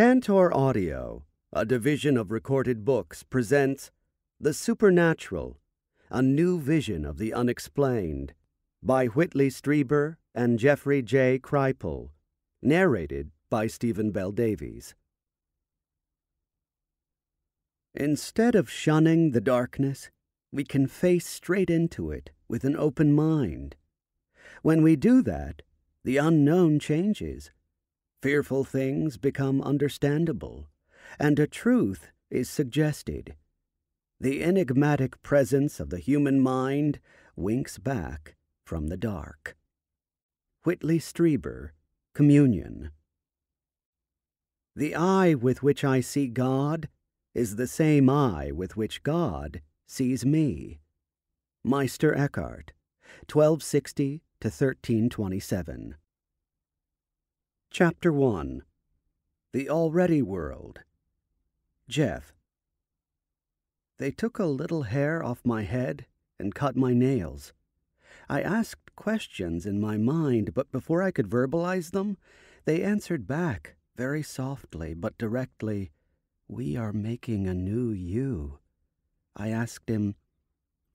Tantor Audio, a division of recorded books, presents The Super Natural, a new vision of the unexplained, by Whitley Strieber and Jeffrey J. Kripal, narrated by Stephen Bel Davies. Instead of shunning the darkness, we can face straight into it with an open mind. When we do that, the unknown changes. Fearful things become understandable, and a truth is suggested. The enigmatic presence of the human mind winks back from the dark. Whitley Strieber, Communion. The eye with which I see God is the same eye with which God sees me. Meister Eckhart, 1260 to 1327. Chapter 1 The Already World. Jeff. They took a little hair off my head and cut my nails. I asked questions in my mind, but before I could verbalize them, they answered back very softly but directly, We are making a new you. I asked him,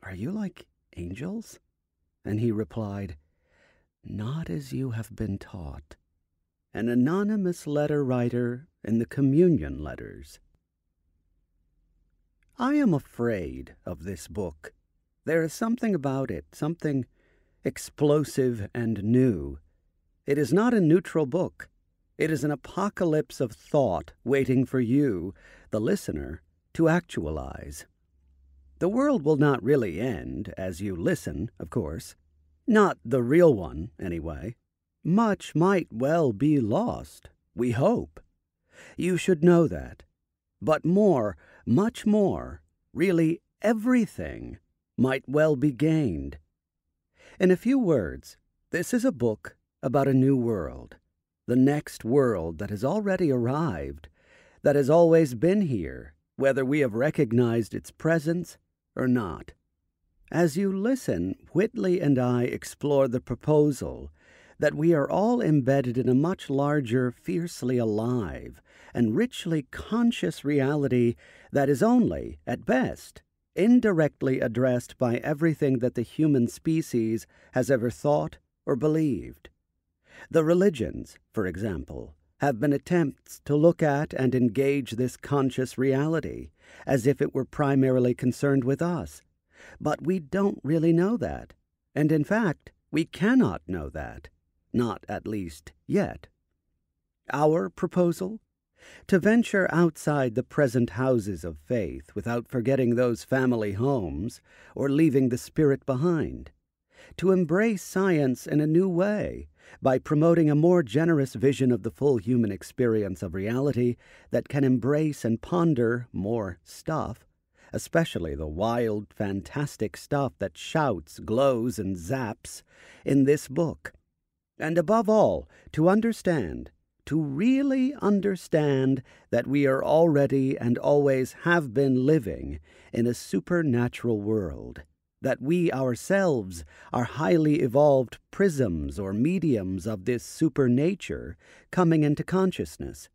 Are you like angels? And he replied, Not as you have been taught. An anonymous letter writer in the communion letters. I am afraid of this book. There is something about it, something explosive and new. It is not a neutral book. It is an apocalypse of thought waiting for you, the listener, to actualize. The world will not really end as you listen, of course. Not the real one, anyway. Much might well be lost, we hope. You should know that. But more, much more, really everything, might well be gained. In a few words, this is a book about a new world, the next world that has already arrived, that has always been here, whether we have recognized its presence or not. As you listen, Whitley and I explore the proposal that we are all embedded in a much larger, fiercely alive, and richly conscious reality that is only, at best, indirectly addressed by everything that the human species has ever thought or believed. The religions, for example, have been attempts to look at and engage this conscious reality as if it were primarily concerned with us. But we don't really know that. And in fact, we cannot know that. Not at least yet. Our proposal to venture outside the present houses of faith without forgetting those family homes or leaving the spirit behind, to embrace science in a new way by promoting a more generous vision of the full human experience of reality that can embrace and ponder more stuff, especially the wild, fantastic stuff that shouts, glows, and zaps in this book. And above all, to understand to really understand that we are already and always have been living in a supernatural world, that we ourselves are highly evolved prisms or mediums of this supernature coming into consciousness,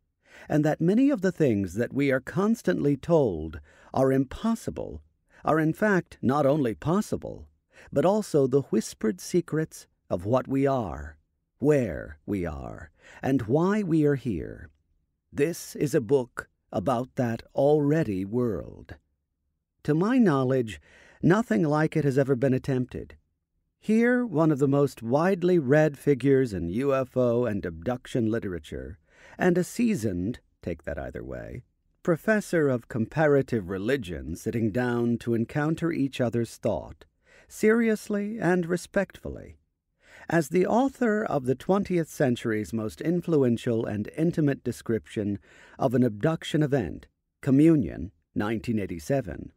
and that many of the things that we are constantly told are impossible are in fact not only possible, but also the whispered secrets of what we are where we are, and why we are here. This is a book about that already world. To my knowledge, nothing like it has ever been attempted. Here, one of the most widely read figures in UFO and abduction literature, and a seasoned, take that either way, professor of comparative religion sitting down to encounter each other's thought, seriously and respectfully, as the author of the 20th century's most influential and intimate description of an abduction event, Communion, 1987,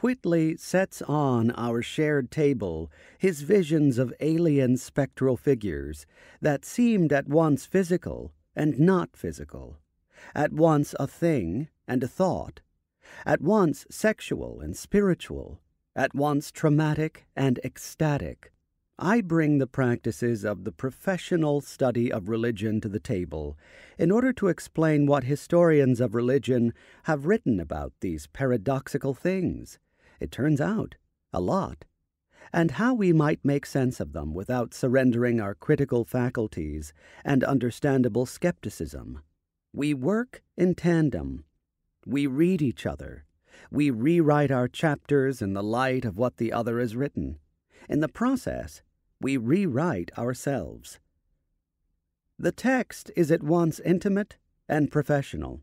Whitley sets on our shared table his visions of alien spectral figures that seemed at once physical and not physical, at once a thing and a thought, at once sexual and spiritual, at once traumatic and ecstatic I bring the practices of the professional study of religion to the table in order to explain what historians of religion have written about these paradoxical things. It turns out, a lot. And how we might make sense of them without surrendering our critical faculties and understandable skepticism. We work in tandem. We read each other. We rewrite our chapters in the light of what the other has written. In the process, we rewrite ourselves. The text is at once intimate and professional,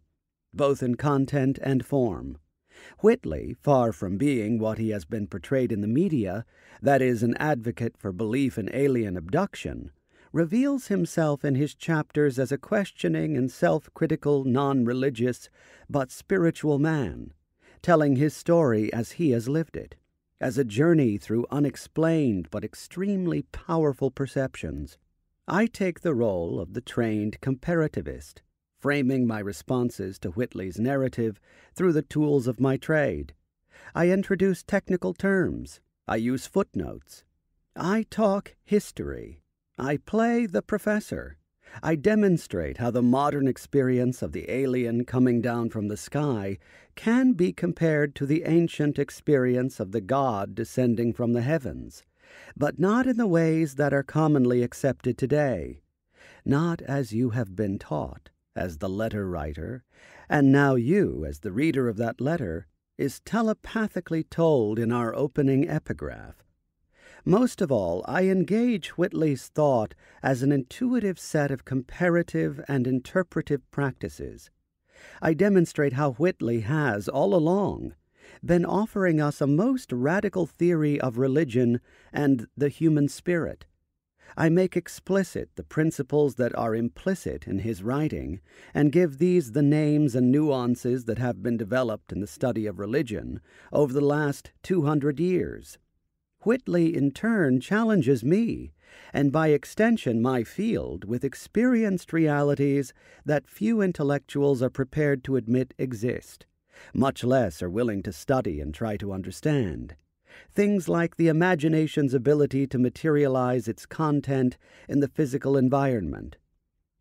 both in content and form. Whitley, far from being what he has been portrayed in the media, that is, an advocate for belief in alien abduction, reveals himself in his chapters as a questioning and self critical, non religious, but spiritual man, telling his story as he has lived it as a journey through unexplained but extremely powerful perceptions. I take the role of the trained comparativist, framing my responses to Whitley's narrative through the tools of my trade. I introduce technical terms. I use footnotes. I talk history. I play the professor. I demonstrate how the modern experience of the alien coming down from the sky can be compared to the ancient experience of the God descending from the heavens, but not in the ways that are commonly accepted today, not as you have been taught, as the letter writer, and now you, as the reader of that letter, is telepathically told in our opening epigraph. Most of all, I engage Whitley's thought as an intuitive set of comparative and interpretive practices. I demonstrate how Whitley has, all along, been offering us a most radical theory of religion and the human spirit. I make explicit the principles that are implicit in his writing, and give these the names and nuances that have been developed in the study of religion over the last 200 years. Whitley, in turn, challenges me, and by extension my field, with experienced realities that few intellectuals are prepared to admit exist, much less are willing to study and try to understand. Things like the imagination's ability to materialize its content in the physical environment,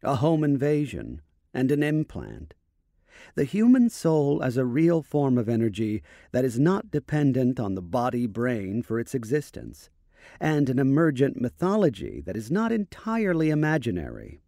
a home invasion, and an implant the human soul as a real form of energy that is not dependent on the body brain for its existence, and an emergent mythology that is not entirely imaginary.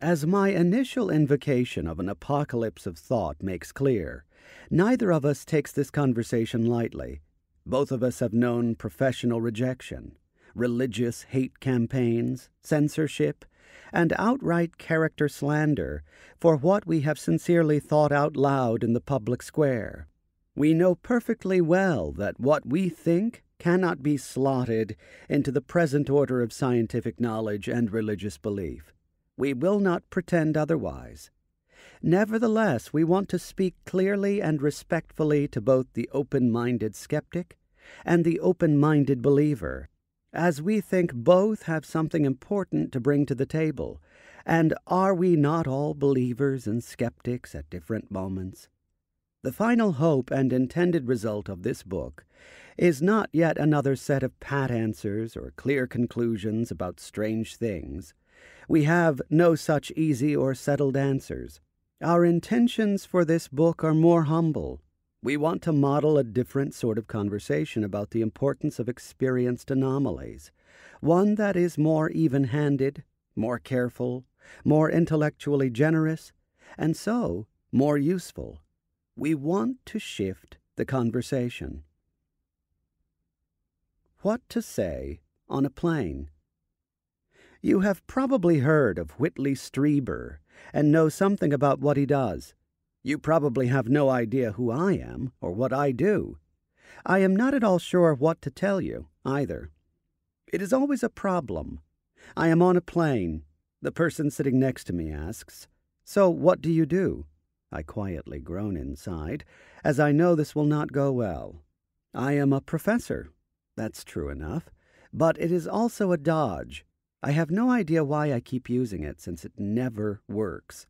As my initial invocation of an apocalypse of thought makes clear, neither of us takes this conversation lightly. Both of us have known professional rejection, religious hate campaigns, censorship, and outright character slander for what we have sincerely thought out loud in the public square. We know perfectly well that what we think cannot be slotted into the present order of scientific knowledge and religious belief. We will not pretend otherwise. Nevertheless, we want to speak clearly and respectfully to both the open minded skeptic and the open minded believer as we think both have something important to bring to the table. And are we not all believers and skeptics at different moments? The final hope and intended result of this book is not yet another set of pat answers or clear conclusions about strange things. We have no such easy or settled answers. Our intentions for this book are more humble we want to model a different sort of conversation about the importance of experienced anomalies, one that is more even handed, more careful, more intellectually generous, and so more useful. We want to shift the conversation. What to say on a plane? You have probably heard of Whitley Strieber and know something about what he does. You probably have no idea who I am or what I do. I am not at all sure what to tell you, either. It is always a problem. I am on a plane. The person sitting next to me asks, So what do you do? I quietly groan inside, as I know this will not go well. I am a professor. That's true enough. But it is also a dodge. I have no idea why I keep using it, since it never works.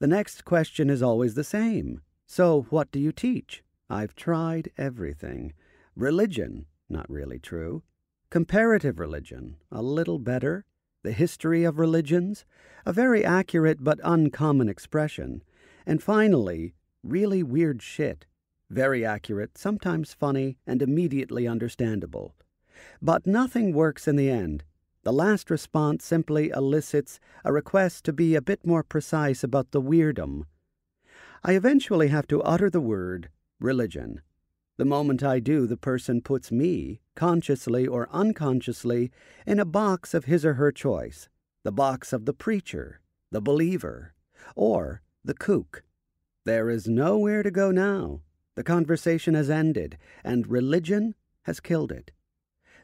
The next question is always the same. So, what do you teach? I've tried everything. Religion, not really true. comparative religion, a little better, the history of religions, a very accurate but uncommon expression, and finally, really weird shit, very accurate, sometimes funny, and immediately understandable. But nothing works in the end. The last response simply elicits a request to be a bit more precise about the weirdum. I eventually have to utter the word religion. The moment I do, the person puts me, consciously or unconsciously, in a box of his or her choice the box of the preacher, the believer, or the kook. There is nowhere to go now. The conversation has ended, and religion has killed it.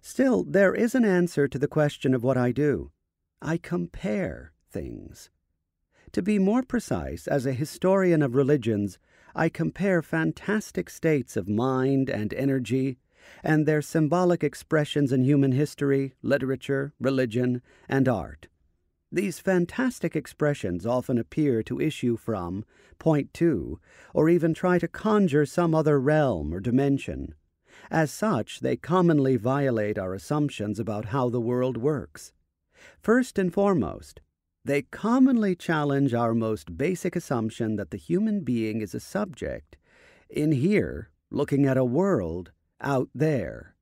Still, there is an answer to the question of what I do. I compare things. To be more precise, as a historian of religions, I compare fantastic states of mind and energy and their symbolic expressions in human history, literature, religion, and art. These fantastic expressions often appear to issue from, point to, or even try to conjure some other realm or dimension. As such, they commonly violate our assumptions about how the world works. First and foremost, they commonly challenge our most basic assumption that the human being is a subject, in here, looking at a world out there.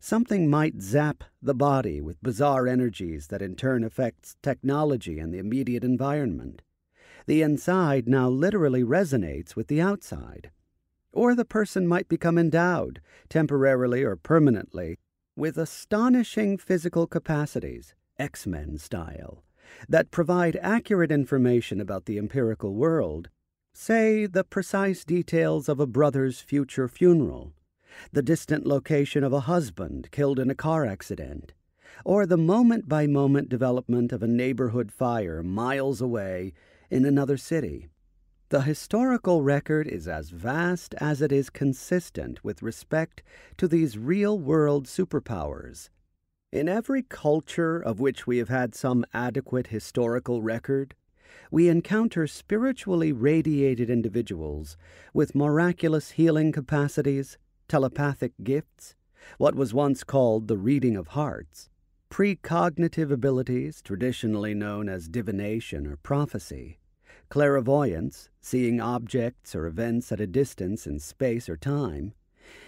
Something might zap the body with bizarre energies that in turn affects technology and the immediate environment. The inside now literally resonates with the outside. Or the person might become endowed, temporarily or permanently, with astonishing physical capacities, X Men style, that provide accurate information about the empirical world, say the precise details of a brother's future funeral, the distant location of a husband killed in a car accident, or the moment by moment development of a neighborhood fire miles away in another city. The historical record is as vast as it is consistent with respect to these real world superpowers. In every culture of which we have had some adequate historical record, we encounter spiritually radiated individuals with miraculous healing capacities, telepathic gifts, what was once called the reading of hearts, precognitive abilities, traditionally known as divination or prophecy, clairvoyance, seeing objects or events at a distance in space or time,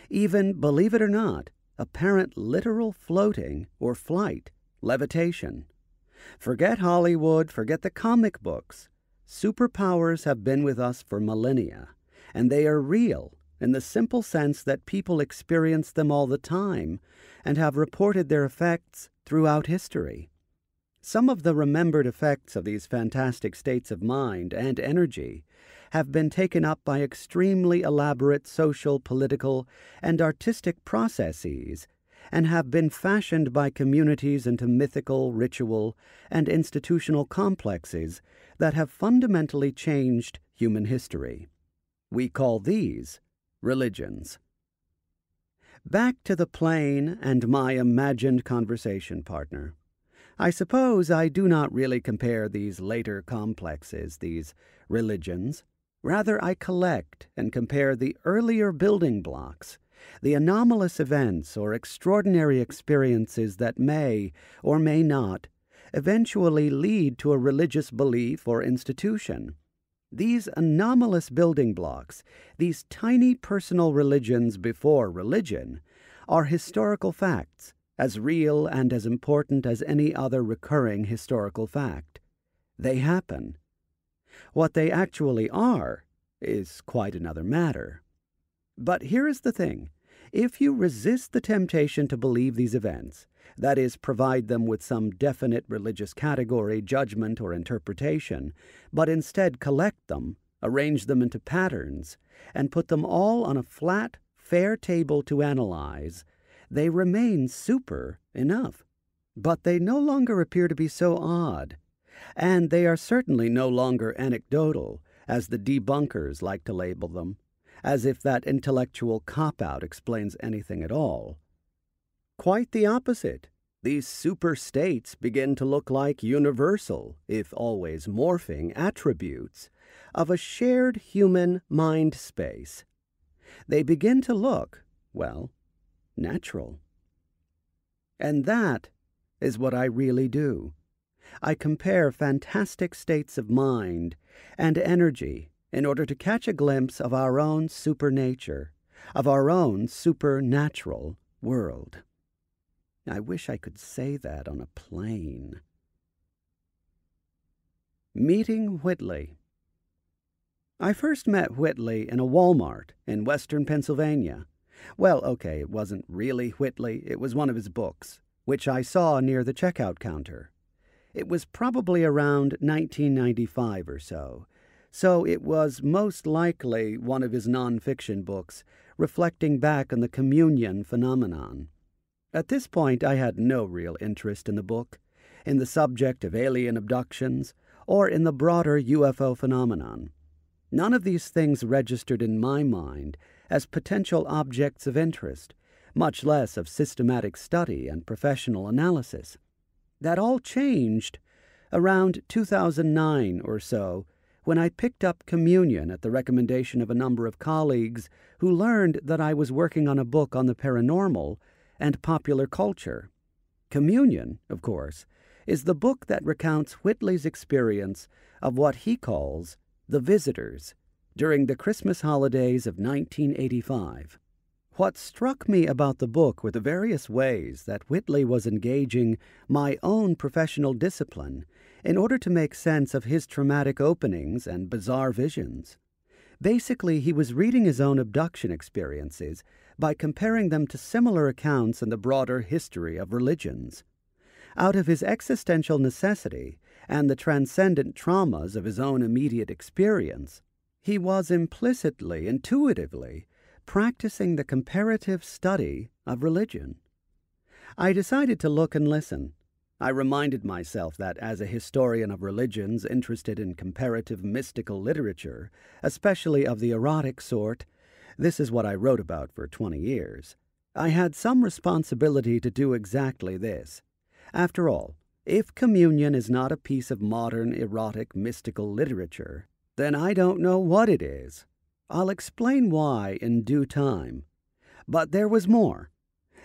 even, believe it or not, apparent literal floating or flight, levitation. Forget Hollywood, forget the comic books. Superpowers have been with us for millennia, and they are real in the simple sense that people experience them all the time and have reported their effects throughout history. Some of the remembered effects of these fantastic states of mind and energy have been taken up by extremely elaborate social, political, and artistic processes and have been fashioned by communities into mythical, ritual, and institutional complexes that have fundamentally changed human history. We call these religions. Back to the plane and my imagined conversation partner. I suppose I do not really compare these later complexes, these religions. Rather, I collect and compare the earlier building blocks, the anomalous events or extraordinary experiences that may, or may not, eventually lead to a religious belief or institution. These anomalous building blocks, these tiny personal religions before religion, are historical facts as real and as important as any other recurring historical fact. They happen. What they actually are is quite another matter. But here is the thing if you resist the temptation to believe these events, that is, provide them with some definite religious category, judgment, or interpretation, but instead collect them, arrange them into patterns, and put them all on a flat, fair table to analyze, they remain super enough. But they no longer appear to be so odd. And they are certainly no longer anecdotal, as the debunkers like to label them, as if that intellectual cop out explains anything at all. Quite the opposite. These super states begin to look like universal, if always morphing, attributes of a shared human mind space. They begin to look, well, natural. And that is what I really do. I compare fantastic states of mind and energy in order to catch a glimpse of our own supernature, of our own supernatural world. I wish I could say that on a plane. Meeting Whitley. I first met Whitley in a Walmart in western Pennsylvania. Well, okay, it wasn't really Whitley, it was one of his books, which I saw near the checkout counter. It was probably around 1995 or so, so it was most likely one of his nonfiction books, reflecting back on the communion phenomenon. At this point, I had no real interest in the book, in the subject of alien abductions, or in the broader UFO phenomenon. None of these things registered in my mind as potential objects of interest, much less of systematic study and professional analysis. That all changed around 2009 or so when I picked up communion at the recommendation of a number of colleagues who learned that I was working on a book on the paranormal and popular culture. Communion, of course, is the book that recounts Whitley's experience of what he calls the visitors during the Christmas holidays of 1985. What struck me about the book were the various ways that Whitley was engaging my own professional discipline in order to make sense of his traumatic openings and bizarre visions. Basically, he was reading his own abduction experiences by comparing them to similar accounts in the broader history of religions. Out of his existential necessity and the transcendent traumas of his own immediate experience, he was implicitly, intuitively, practicing the comparative study of religion. I decided to look and listen. I reminded myself that as a historian of religions interested in comparative mystical literature, especially of the erotic sort, this is what I wrote about for 20 years, I had some responsibility to do exactly this. After all, if communion is not a piece of modern erotic mystical literature, then I don't know what it is. I'll explain why in due time. But there was more.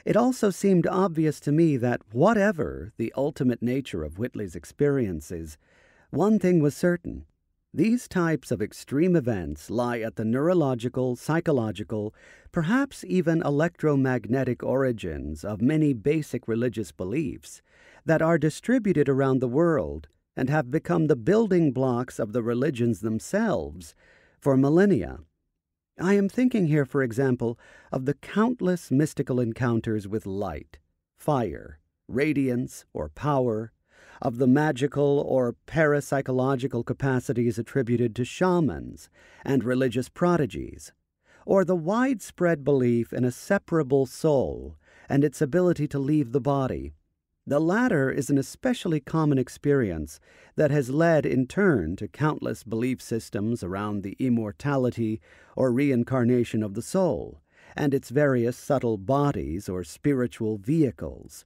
It also seemed obvious to me that whatever the ultimate nature of Whitley's experiences, one thing was certain. These types of extreme events lie at the neurological, psychological, perhaps even electromagnetic origins of many basic religious beliefs that are distributed around the world and have become the building blocks of the religions themselves for millennia. I am thinking here, for example, of the countless mystical encounters with light, fire, radiance, or power, of the magical or parapsychological capacities attributed to shamans and religious prodigies, or the widespread belief in a separable soul and its ability to leave the body the latter is an especially common experience that has led in turn to countless belief systems around the immortality or reincarnation of the soul and its various subtle bodies or spiritual vehicles.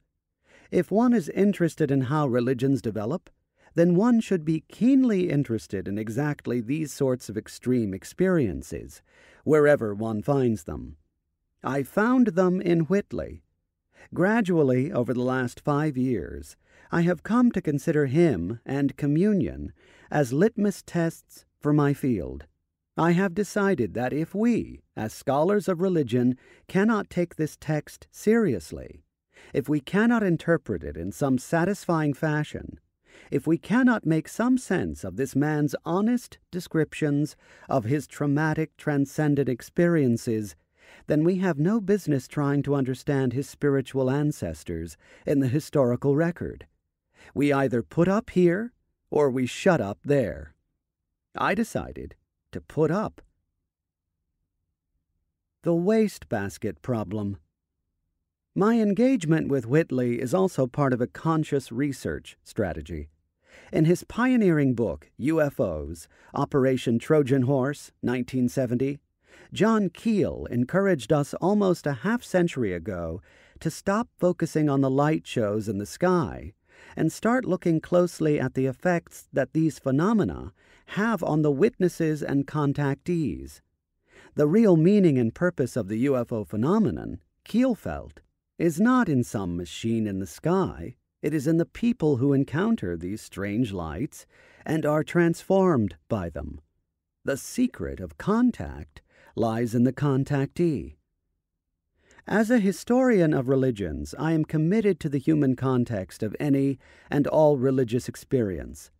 If one is interested in how religions develop, then one should be keenly interested in exactly these sorts of extreme experiences, wherever one finds them. I found them in Whitley Gradually, over the last five years, I have come to consider him and communion as litmus tests for my field. I have decided that if we, as scholars of religion, cannot take this text seriously, if we cannot interpret it in some satisfying fashion, if we cannot make some sense of this man's honest descriptions of his traumatic transcendent experiences then we have no business trying to understand his spiritual ancestors in the historical record. We either put up here or we shut up there. I decided to put up. The Wastebasket Problem My engagement with Whitley is also part of a conscious research strategy. In his pioneering book, UFOs Operation Trojan Horse, 1970, John Keel encouraged us almost a half century ago to stop focusing on the light shows in the sky and start looking closely at the effects that these phenomena have on the witnesses and contactees. The real meaning and purpose of the UFO phenomenon, Keel felt, is not in some machine in the sky. It is in the people who encounter these strange lights and are transformed by them. The secret of contact lies in the contactee. As a historian of religions, I am committed to the human context of any and all religious experience.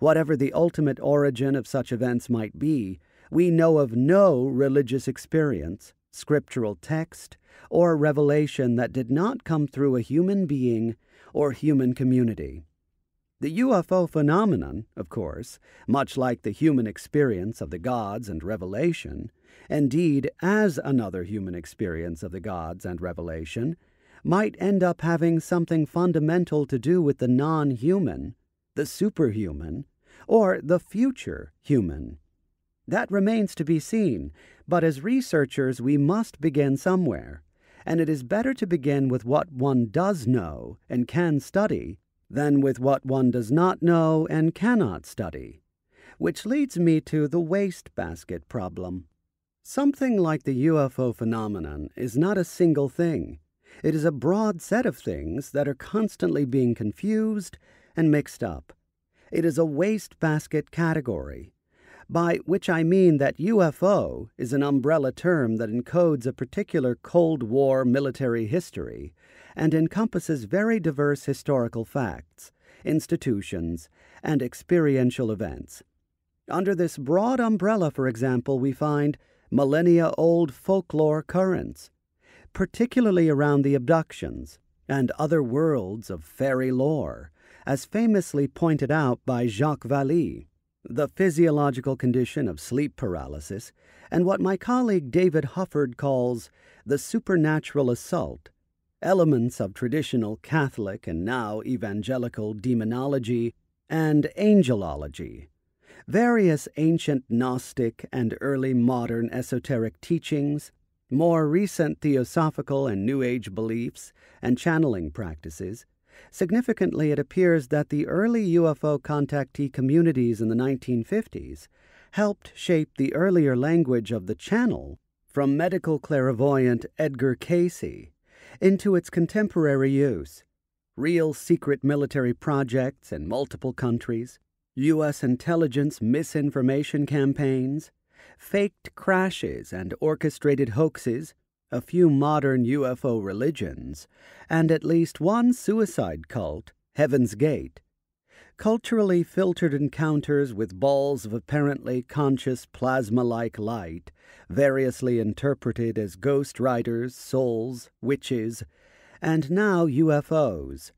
Whatever the ultimate origin of such events might be, we know of no religious experience, scriptural text, or revelation that did not come through a human being or human community. The UFO phenomenon, of course, much like the human experience of the gods and revelation, indeed as another human experience of the gods and revelation, might end up having something fundamental to do with the non human, the superhuman, or the future human. That remains to be seen, but as researchers we must begin somewhere, and it is better to begin with what one does know and can study than with what one does not know and cannot study. Which leads me to the wastebasket problem. Something like the UFO phenomenon is not a single thing. It is a broad set of things that are constantly being confused and mixed up. It is a wastebasket category, by which I mean that UFO is an umbrella term that encodes a particular Cold War military history and encompasses very diverse historical facts, institutions, and experiential events. Under this broad umbrella, for example, we find millennia old folklore currents, particularly around the abductions and other worlds of fairy lore, as famously pointed out by Jacques Vallée, the physiological condition of sleep paralysis, and what my colleague David Hufford calls the supernatural assault, elements of traditional Catholic and now evangelical demonology and angelology various ancient Gnostic and early modern esoteric teachings, more recent theosophical and New Age beliefs, and channeling practices. Significantly, it appears that the early UFO contactee communities in the 1950s helped shape the earlier language of the channel from medical clairvoyant Edgar Cayce into its contemporary use. Real secret military projects in multiple countries, U.S. intelligence misinformation campaigns, faked crashes and orchestrated hoaxes, a few modern UFO religions, and at least one suicide cult, Heaven's Gate. Culturally filtered encounters with balls of apparently conscious plasma like light, variously interpreted as ghost riders, souls, witches, and now UFOs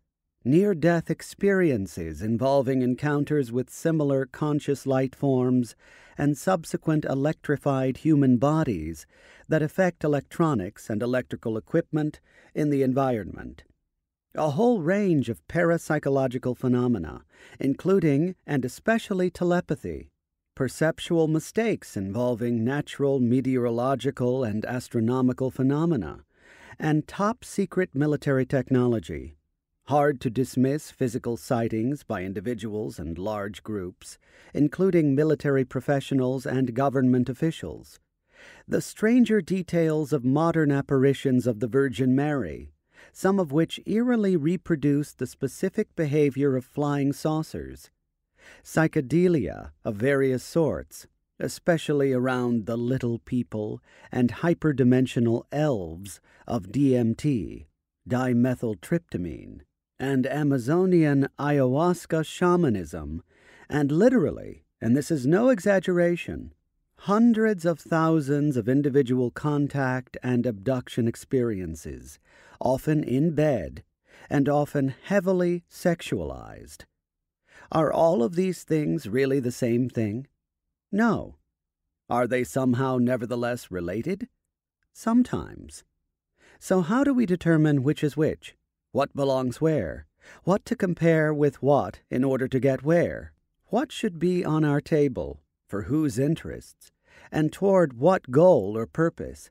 near death experiences involving encounters with similar conscious light forms and subsequent electrified human bodies that affect electronics and electrical equipment in the environment. A whole range of parapsychological phenomena, including and especially telepathy, perceptual mistakes involving natural meteorological and astronomical phenomena, and top secret military technology hard to dismiss physical sightings by individuals and large groups, including military professionals and government officials. The stranger details of modern apparitions of the Virgin Mary, some of which eerily reproduce the specific behavior of flying saucers. Psychedelia of various sorts, especially around the little people and hyperdimensional elves of DMT, dimethyltryptamine and Amazonian ayahuasca shamanism, and literally, and this is no exaggeration, hundreds of thousands of individual contact and abduction experiences, often in bed and often heavily sexualized. Are all of these things really the same thing? No. Are they somehow nevertheless related? Sometimes. So, how do we determine which is which? What belongs where, what to compare with what in order to get where, what should be on our table, for whose interests, and toward what goal or purpose.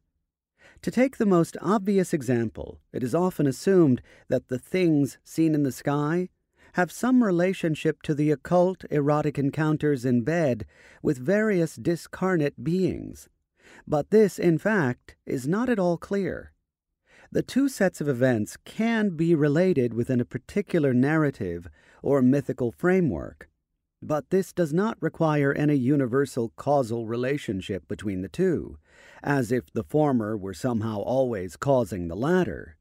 To take the most obvious example, it is often assumed that the things seen in the sky have some relationship to the occult erotic encounters in bed with various discarnate beings. But this, in fact, is not at all clear. The two sets of events can be related within a particular narrative or mythical framework, but this does not require any universal causal relationship between the two, as if the former were somehow always causing the latter.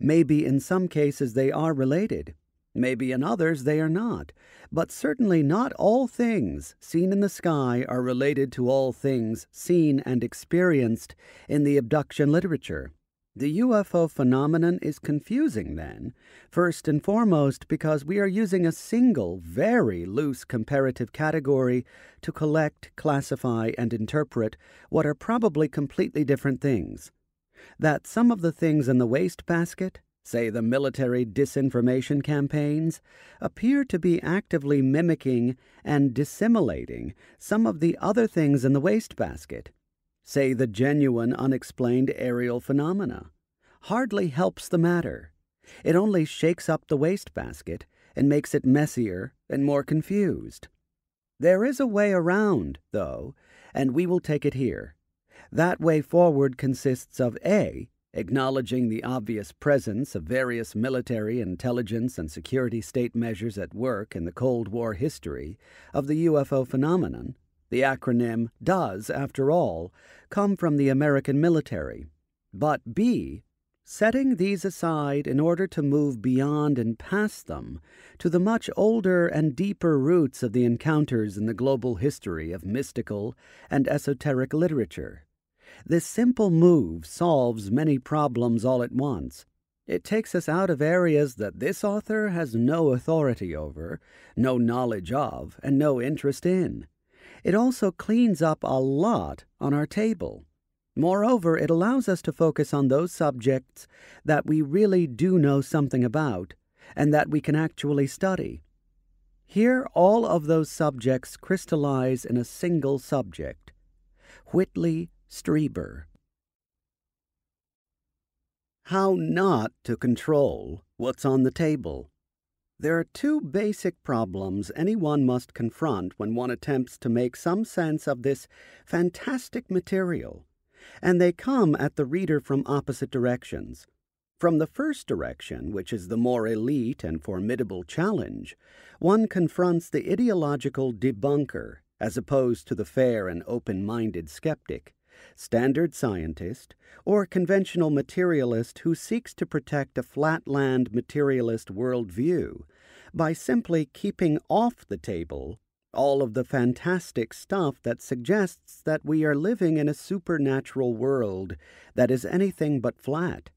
Maybe in some cases they are related, maybe in others they are not, but certainly not all things seen in the sky are related to all things seen and experienced in the abduction literature. The UFO phenomenon is confusing, then, first and foremost because we are using a single, very loose comparative category to collect, classify, and interpret what are probably completely different things. That some of the things in the wastebasket, say the military disinformation campaigns, appear to be actively mimicking and dissimilating some of the other things in the wastebasket say the genuine unexplained aerial phenomena, hardly helps the matter. It only shakes up the wastebasket and makes it messier and more confused. There is a way around, though, and we will take it here. That way forward consists of A. Acknowledging the obvious presence of various military, intelligence, and security state measures at work in the Cold War history of the UFO phenomenon, the acronym does, after all, come from the American military. But B, setting these aside in order to move beyond and past them to the much older and deeper roots of the encounters in the global history of mystical and esoteric literature. This simple move solves many problems all at once. It takes us out of areas that this author has no authority over, no knowledge of, and no interest in. It also cleans up a lot on our table. Moreover, it allows us to focus on those subjects that we really do know something about and that we can actually study. Here, all of those subjects crystallize in a single subject Whitley Strieber. How not to control what's on the table. There are two basic problems anyone must confront when one attempts to make some sense of this fantastic material, and they come at the reader from opposite directions. From the first direction, which is the more elite and formidable challenge, one confronts the ideological debunker as opposed to the fair and open minded skeptic standard scientist, or conventional materialist who seeks to protect a flatland materialist worldview by simply keeping off the table all of the fantastic stuff that suggests that we are living in a supernatural world that is anything but flat.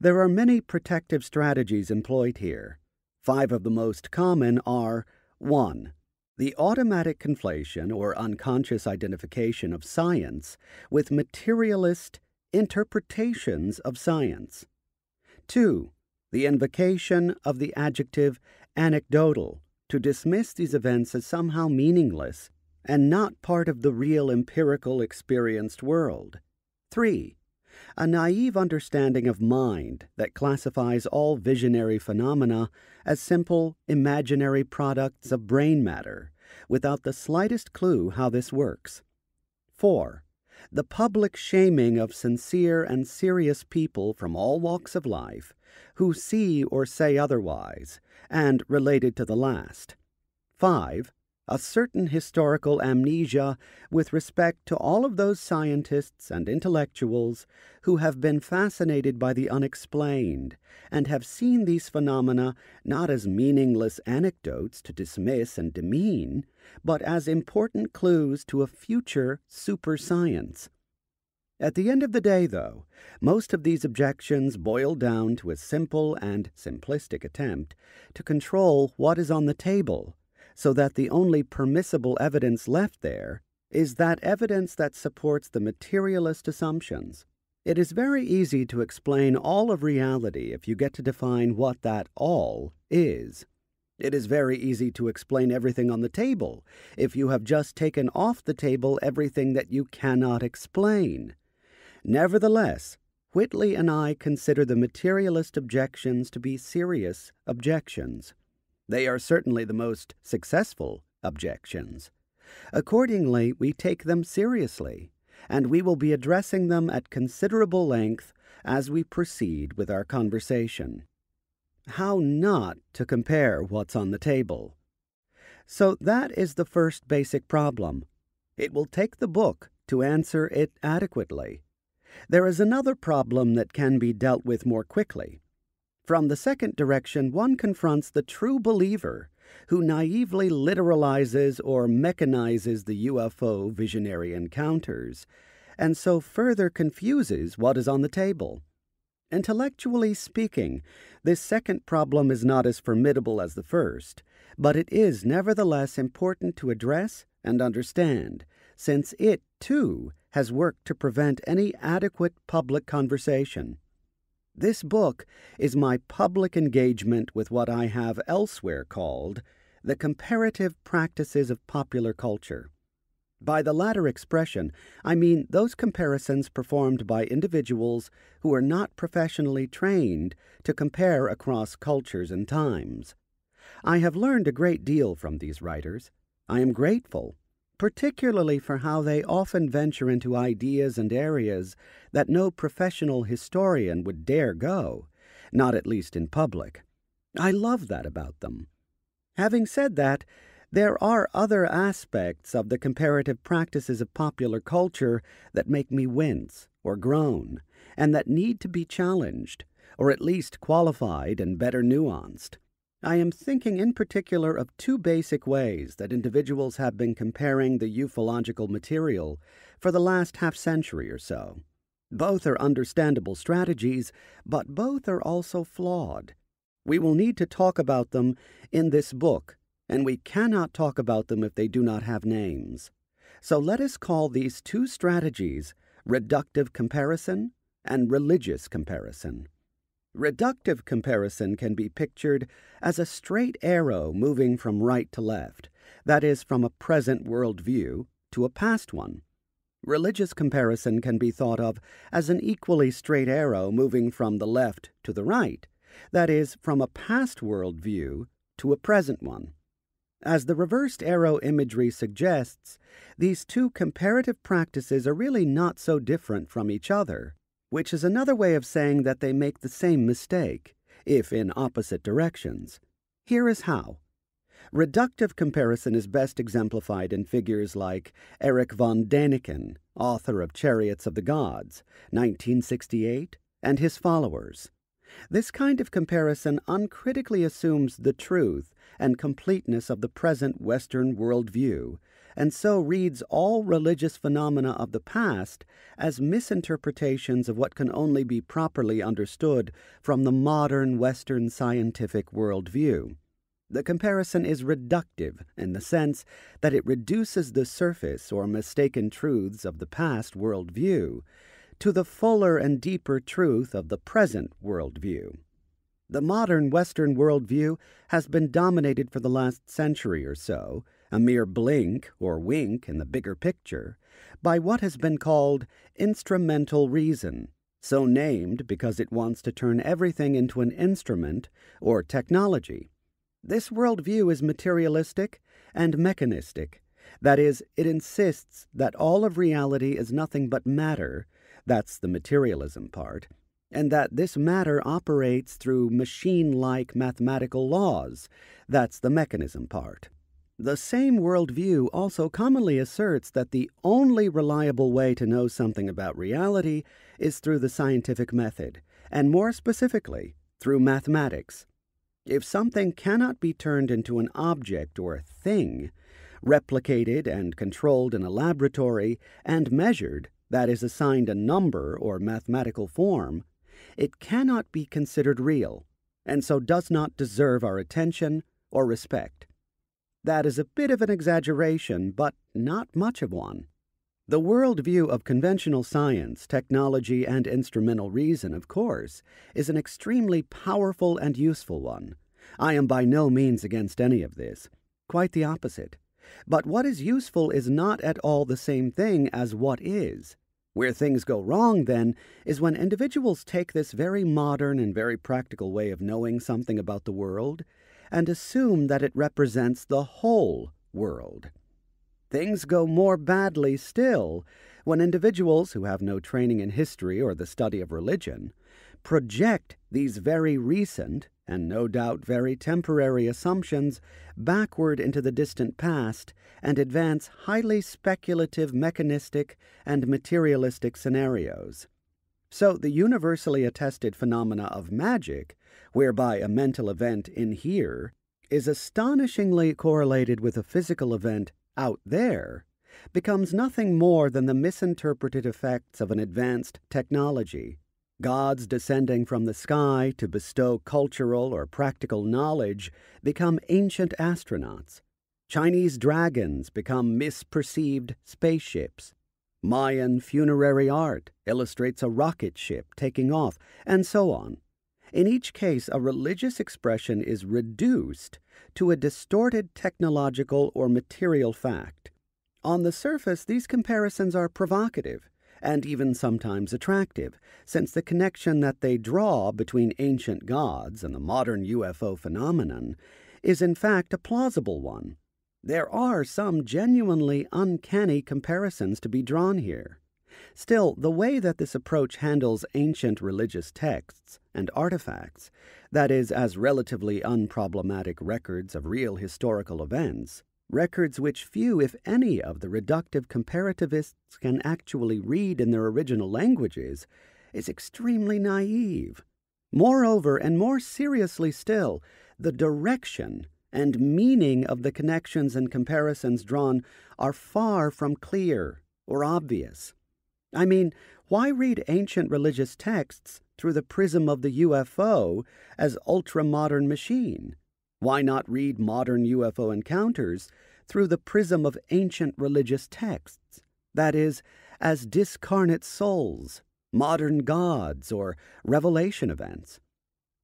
There are many protective strategies employed here. Five of the most common are 1 the automatic conflation or unconscious identification of science with materialist interpretations of science. 2. The invocation of the adjective anecdotal to dismiss these events as somehow meaningless and not part of the real empirical experienced world. 3. A naive understanding of mind that classifies all visionary phenomena as simple, imaginary products of brain matter without the slightest clue how this works. 4. The public shaming of sincere and serious people from all walks of life who see or say otherwise, and related to the last. 5 a certain historical amnesia with respect to all of those scientists and intellectuals who have been fascinated by the unexplained and have seen these phenomena not as meaningless anecdotes to dismiss and demean, but as important clues to a future super science. At the end of the day, though, most of these objections boil down to a simple and simplistic attempt to control what is on the table so that the only permissible evidence left there is that evidence that supports the materialist assumptions. It is very easy to explain all of reality if you get to define what that all is. It is very easy to explain everything on the table if you have just taken off the table everything that you cannot explain. Nevertheless, Whitley and I consider the materialist objections to be serious objections. They are certainly the most successful objections. Accordingly, we take them seriously, and we will be addressing them at considerable length as we proceed with our conversation. How not to compare what's on the table. So that is the first basic problem. It will take the book to answer it adequately. There is another problem that can be dealt with more quickly. From the second direction, one confronts the true believer who naively literalizes or mechanizes the UFO visionary encounters, and so further confuses what is on the table. Intellectually speaking, this second problem is not as formidable as the first, but it is nevertheless important to address and understand, since it, too, has worked to prevent any adequate public conversation. This book is my public engagement with what I have elsewhere called the comparative practices of popular culture. By the latter expression, I mean those comparisons performed by individuals who are not professionally trained to compare across cultures and times. I have learned a great deal from these writers. I am grateful, particularly for how they often venture into ideas and areas that no professional historian would dare go, not at least in public. I love that about them. Having said that, there are other aspects of the comparative practices of popular culture that make me wince or groan, and that need to be challenged, or at least qualified and better nuanced. I am thinking in particular of two basic ways that individuals have been comparing the ufological material for the last half century or so. Both are understandable strategies, but both are also flawed. We will need to talk about them in this book and we cannot talk about them if they do not have names. So let us call these two strategies reductive comparison and religious comparison. Reductive comparison can be pictured as a straight arrow moving from right to left, that is, from a present world view to a past one. Religious comparison can be thought of as an equally straight arrow moving from the left to the right, that is, from a past world view to a present one. As the reversed arrow imagery suggests, these two comparative practices are really not so different from each other, which is another way of saying that they make the same mistake, if in opposite directions. Here is how. Reductive comparison is best exemplified in figures like Erich von Däniken, author of Chariots of the Gods, 1968, and his followers. This kind of comparison uncritically assumes the truth and completeness of the present Western worldview, and so reads all religious phenomena of the past as misinterpretations of what can only be properly understood from the modern Western scientific worldview. The comparison is reductive in the sense that it reduces the surface or mistaken truths of the past worldview to the fuller and deeper truth of the present worldview. The modern Western worldview has been dominated for the last century or so, a mere blink or wink in the bigger picture, by what has been called instrumental reason, so named because it wants to turn everything into an instrument or technology. This worldview is materialistic and mechanistic. That is, it insists that all of reality is nothing but matter that's the materialism part. And that this matter operates through machine like mathematical laws. That's the mechanism part. The same worldview also commonly asserts that the only reliable way to know something about reality is through the scientific method, and more specifically, through mathematics. If something cannot be turned into an object or thing, replicated and controlled in a laboratory, and measured, that is assigned a number or mathematical form, it cannot be considered real, and so does not deserve our attention or respect. That is a bit of an exaggeration, but not much of one. The worldview of conventional science, technology, and instrumental reason, of course, is an extremely powerful and useful one. I am by no means against any of this. Quite the opposite. But what is useful is not at all the same thing as what is. Where things go wrong, then, is when individuals take this very modern and very practical way of knowing something about the world and assume that it represents the whole world. Things go more badly still when individuals who have no training in history or the study of religion project these very recent and no doubt very temporary assumptions backward into the distant past and advance highly speculative mechanistic and materialistic scenarios. So, the universally attested phenomena of magic, whereby a mental event in here is astonishingly correlated with a physical event out there, becomes nothing more than the misinterpreted effects of an advanced technology Gods descending from the sky to bestow cultural or practical knowledge become ancient astronauts. Chinese dragons become misperceived spaceships. Mayan funerary art illustrates a rocket ship taking off, and so on. In each case, a religious expression is reduced to a distorted technological or material fact. On the surface, these comparisons are provocative and even sometimes attractive, since the connection that they draw between ancient gods and the modern UFO phenomenon is in fact a plausible one. There are some genuinely uncanny comparisons to be drawn here. Still, the way that this approach handles ancient religious texts and artifacts, that is, as relatively unproblematic records of real historical events, records which few, if any, of the reductive comparativists can actually read in their original languages, is extremely naive. Moreover, and more seriously still, the direction and meaning of the connections and comparisons drawn are far from clear or obvious. I mean, why read ancient religious texts through the prism of the UFO as ultra modern machine? Why not read modern UFO encounters through the prism of ancient religious texts, that is, as discarnate souls, modern gods, or revelation events?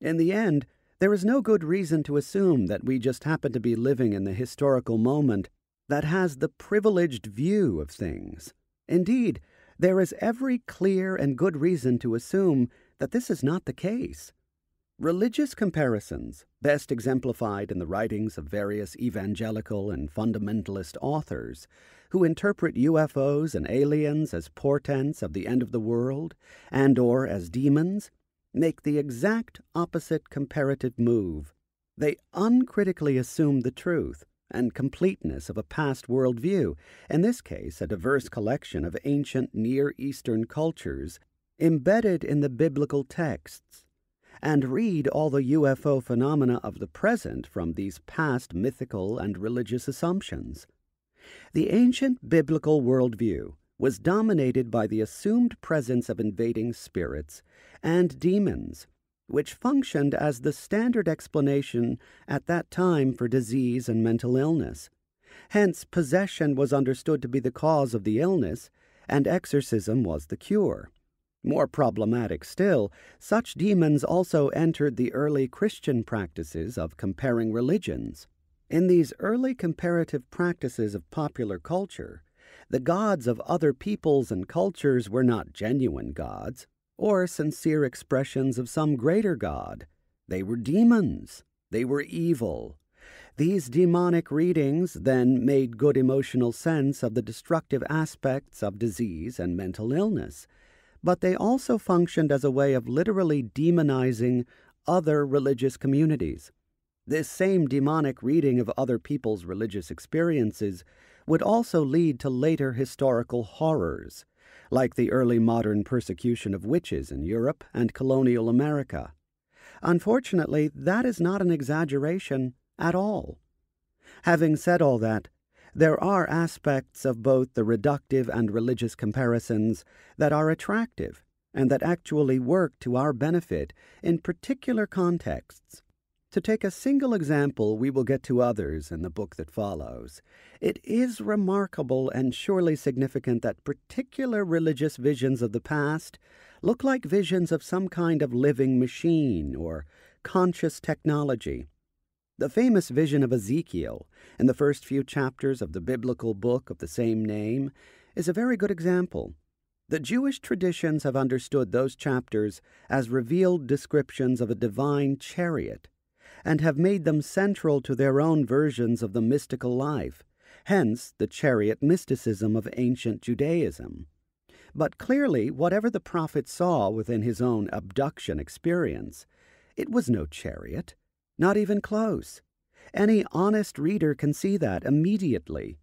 In the end, there is no good reason to assume that we just happen to be living in the historical moment that has the privileged view of things. Indeed, there is every clear and good reason to assume that this is not the case. Religious comparisons, best exemplified in the writings of various evangelical and fundamentalist authors, who interpret UFOs and aliens as portents of the end of the world and or as demons, make the exact opposite comparative move. They uncritically assume the truth and completeness of a past worldview, in this case a diverse collection of ancient Near Eastern cultures embedded in the biblical texts and read all the UFO phenomena of the present from these past mythical and religious assumptions. The ancient biblical worldview was dominated by the assumed presence of invading spirits and demons, which functioned as the standard explanation at that time for disease and mental illness. Hence, possession was understood to be the cause of the illness, and exorcism was the cure. More problematic still, such demons also entered the early Christian practices of comparing religions. In these early comparative practices of popular culture, the gods of other peoples and cultures were not genuine gods, or sincere expressions of some greater god. They were demons. They were evil. These demonic readings then made good emotional sense of the destructive aspects of disease and mental illness but they also functioned as a way of literally demonizing other religious communities. This same demonic reading of other people's religious experiences would also lead to later historical horrors, like the early modern persecution of witches in Europe and colonial America. Unfortunately, that is not an exaggeration at all. Having said all that, there are aspects of both the reductive and religious comparisons that are attractive and that actually work to our benefit in particular contexts. To take a single example, we will get to others in the book that follows. It is remarkable and surely significant that particular religious visions of the past look like visions of some kind of living machine or conscious technology the famous vision of Ezekiel in the first few chapters of the biblical book of the same name is a very good example. The Jewish traditions have understood those chapters as revealed descriptions of a divine chariot and have made them central to their own versions of the mystical life, hence the chariot mysticism of ancient Judaism. But clearly, whatever the prophet saw within his own abduction experience, it was no chariot, not even close. Any honest reader can see that immediately.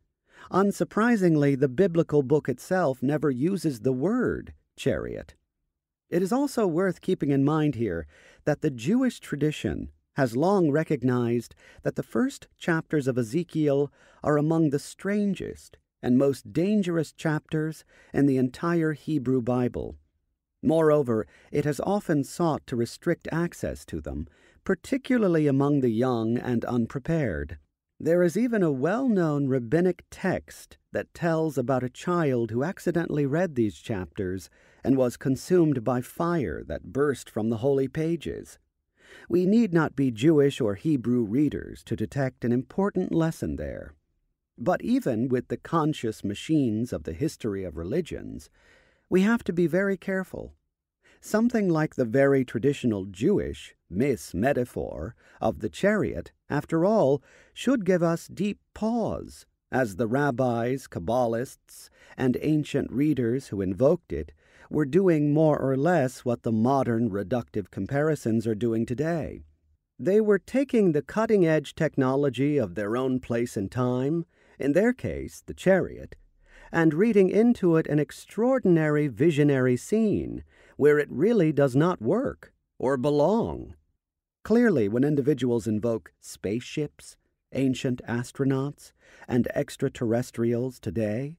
Unsurprisingly, the biblical book itself never uses the word chariot. It is also worth keeping in mind here that the Jewish tradition has long recognized that the first chapters of Ezekiel are among the strangest and most dangerous chapters in the entire Hebrew Bible. Moreover, it has often sought to restrict access to them, particularly among the young and unprepared. There is even a well known rabbinic text that tells about a child who accidentally read these chapters and was consumed by fire that burst from the holy pages. We need not be Jewish or Hebrew readers to detect an important lesson there. But even with the conscious machines of the history of religions, we have to be very careful. Something like the very traditional Jewish mis metaphor of the chariot, after all, should give us deep pause, as the rabbis, Kabbalists, and ancient readers who invoked it were doing more or less what the modern reductive comparisons are doing today. They were taking the cutting edge technology of their own place and time, in their case, the chariot, and reading into it an extraordinary visionary scene where it really does not work or belong. Clearly, when individuals invoke spaceships, ancient astronauts, and extraterrestrials today,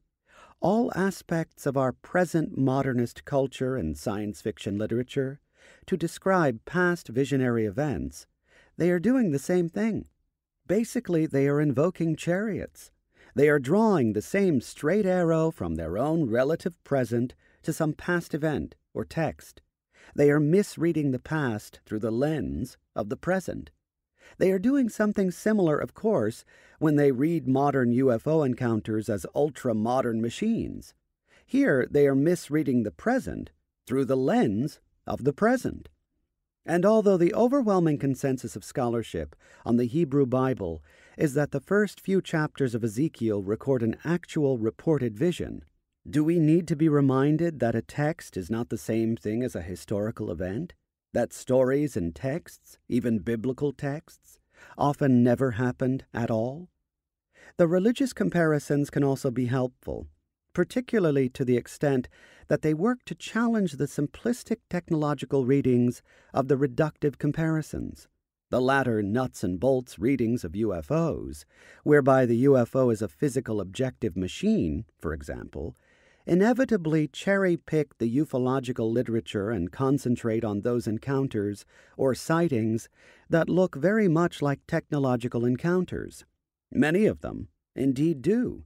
all aspects of our present modernist culture and science fiction literature, to describe past visionary events, they are doing the same thing. Basically, they are invoking chariots. They are drawing the same straight arrow from their own relative present to some past event or text. They are misreading the past through the lens of the present. They are doing something similar, of course, when they read modern UFO encounters as ultra modern machines. Here, they are misreading the present through the lens of the present. And although the overwhelming consensus of scholarship on the Hebrew Bible is that the first few chapters of Ezekiel record an actual reported vision, do we need to be reminded that a text is not the same thing as a historical event? That stories and texts, even biblical texts, often never happened at all? The religious comparisons can also be helpful, particularly to the extent that they work to challenge the simplistic technological readings of the reductive comparisons, the latter nuts and bolts readings of UFOs, whereby the UFO is a physical objective machine, for example, inevitably cherry pick the ufological literature and concentrate on those encounters or sightings that look very much like technological encounters. Many of them indeed do.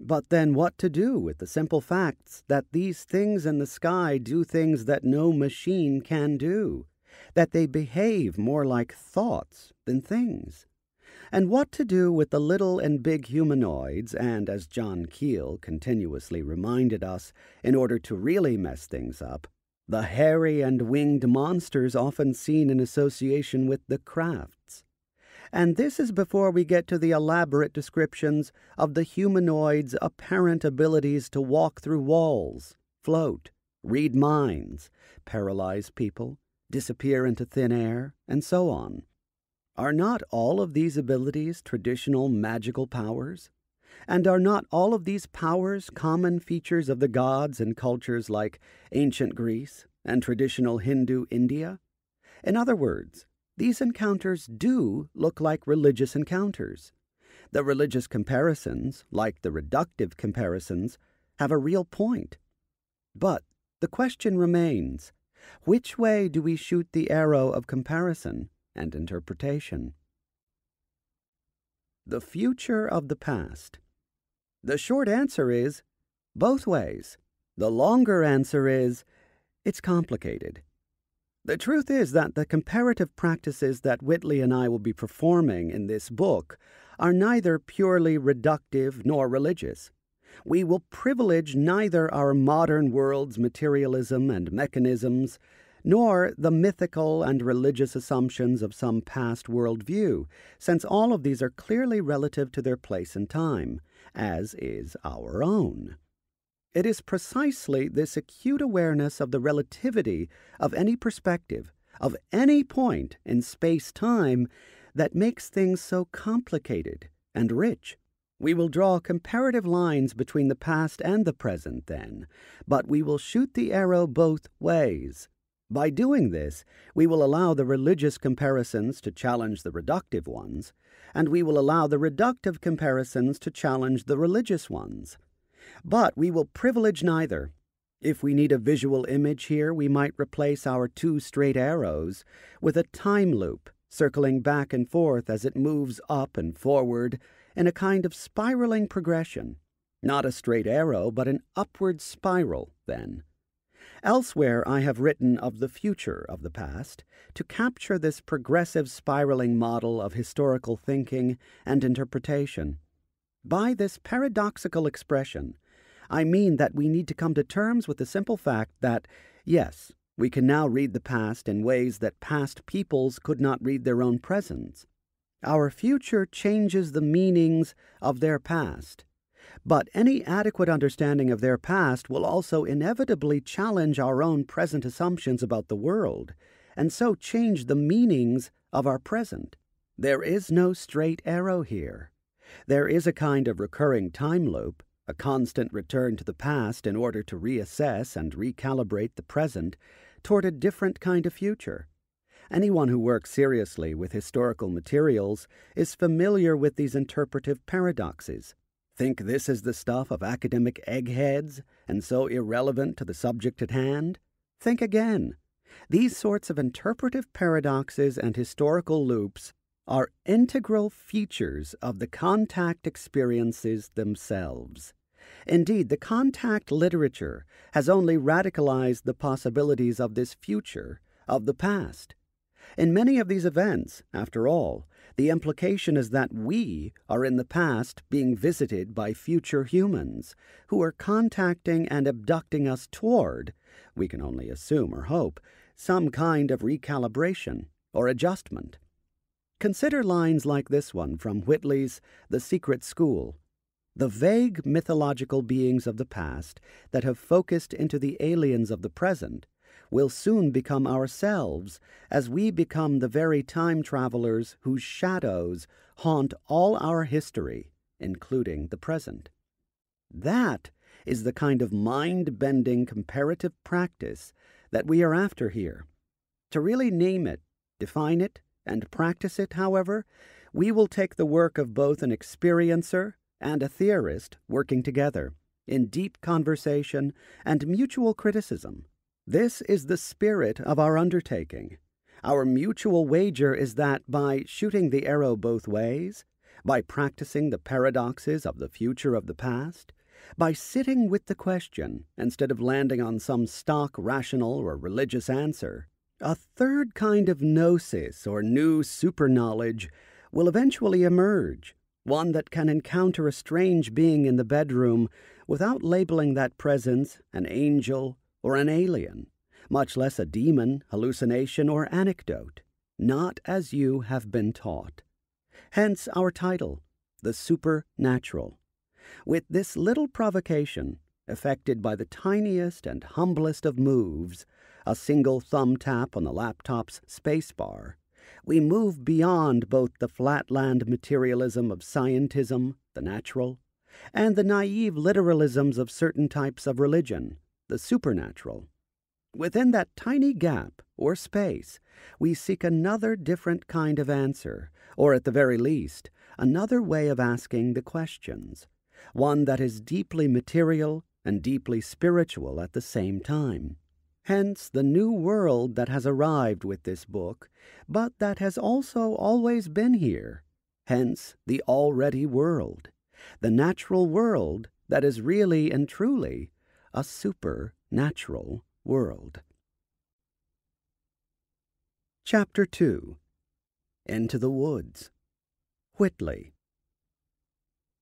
But then what to do with the simple facts that these things in the sky do things that no machine can do, that they behave more like thoughts than things? And what to do with the little and big humanoids, and, as John Keel continuously reminded us, in order to really mess things up, the hairy and winged monsters often seen in association with the crafts. And this is before we get to the elaborate descriptions of the humanoids' apparent abilities to walk through walls, float, read minds, paralyze people, disappear into thin air, and so on. Are not all of these abilities traditional magical powers? And are not all of these powers common features of the gods in cultures like ancient Greece and traditional Hindu India? In other words, these encounters do look like religious encounters. The religious comparisons, like the reductive comparisons, have a real point. But the question remains which way do we shoot the arrow of comparison? And interpretation. The future of the past. The short answer is both ways. The longer answer is it's complicated. The truth is that the comparative practices that Whitley and I will be performing in this book are neither purely reductive nor religious. We will privilege neither our modern world's materialism and mechanisms nor the mythical and religious assumptions of some past worldview, since all of these are clearly relative to their place and time, as is our own. It is precisely this acute awareness of the relativity of any perspective, of any point in space time, that makes things so complicated and rich. We will draw comparative lines between the past and the present, then, but we will shoot the arrow both ways. By doing this, we will allow the religious comparisons to challenge the reductive ones, and we will allow the reductive comparisons to challenge the religious ones. But we will privilege neither. If we need a visual image here, we might replace our two straight arrows with a time loop circling back and forth as it moves up and forward in a kind of spiraling progression. Not a straight arrow, but an upward spiral, then. Elsewhere, I have written of the future of the past to capture this progressive spiraling model of historical thinking and interpretation. By this paradoxical expression, I mean that we need to come to terms with the simple fact that, yes, we can now read the past in ways that past peoples could not read their own presents. Our future changes the meanings of their past. But any adequate understanding of their past will also inevitably challenge our own present assumptions about the world, and so change the meanings of our present. There is no straight arrow here. There is a kind of recurring time loop, a constant return to the past in order to reassess and recalibrate the present toward a different kind of future. Anyone who works seriously with historical materials is familiar with these interpretive paradoxes. Think this is the stuff of academic eggheads and so irrelevant to the subject at hand? Think again. These sorts of interpretive paradoxes and historical loops are integral features of the contact experiences themselves. Indeed, the contact literature has only radicalized the possibilities of this future, of the past. In many of these events, after all, the implication is that we are in the past being visited by future humans who are contacting and abducting us toward, we can only assume or hope, some kind of recalibration or adjustment. Consider lines like this one from Whitley's The Secret School. The vague mythological beings of the past that have focused into the aliens of the present will soon become ourselves as we become the very time travelers whose shadows haunt all our history, including the present. That is the kind of mind bending comparative practice that we are after here. To really name it, define it, and practice it, however, we will take the work of both an experiencer and a theorist working together in deep conversation and mutual criticism this is the spirit of our undertaking. Our mutual wager is that by shooting the arrow both ways, by practicing the paradoxes of the future of the past, by sitting with the question instead of landing on some stock rational or religious answer, a third kind of gnosis or new superknowledge will eventually emerge, one that can encounter a strange being in the bedroom without labeling that presence an angel or an alien, much less a demon, hallucination, or anecdote, not as you have been taught. Hence our title, The Super Natural. With this little provocation, effected by the tiniest and humblest of moves, a single thumb tap on the laptop's spacebar, we move beyond both the flatland materialism of scientism, the natural, and the naive literalisms of certain types of religion, the supernatural. Within that tiny gap, or space, we seek another different kind of answer, or at the very least, another way of asking the questions, one that is deeply material and deeply spiritual at the same time. Hence the new world that has arrived with this book, but that has also always been here. Hence the already world, the natural world that is really and truly a supernatural world. Chapter 2 Into the Woods Whitley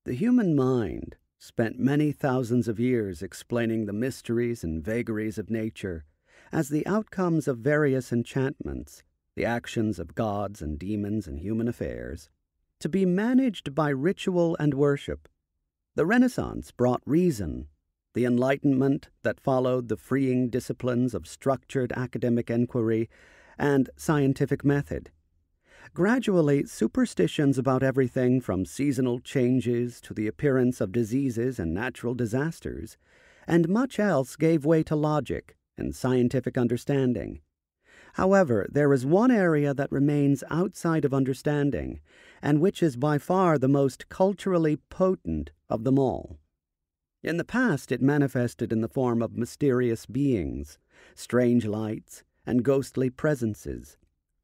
The human mind spent many thousands of years explaining the mysteries and vagaries of nature as the outcomes of various enchantments, the actions of gods and demons in human affairs, to be managed by ritual and worship. The Renaissance brought reason, the Enlightenment that followed the freeing disciplines of structured academic inquiry and scientific method. Gradually, superstitions about everything from seasonal changes to the appearance of diseases and natural disasters, and much else gave way to logic and scientific understanding. However, there is one area that remains outside of understanding, and which is by far the most culturally potent of them all. In the past, it manifested in the form of mysterious beings, strange lights, and ghostly presences.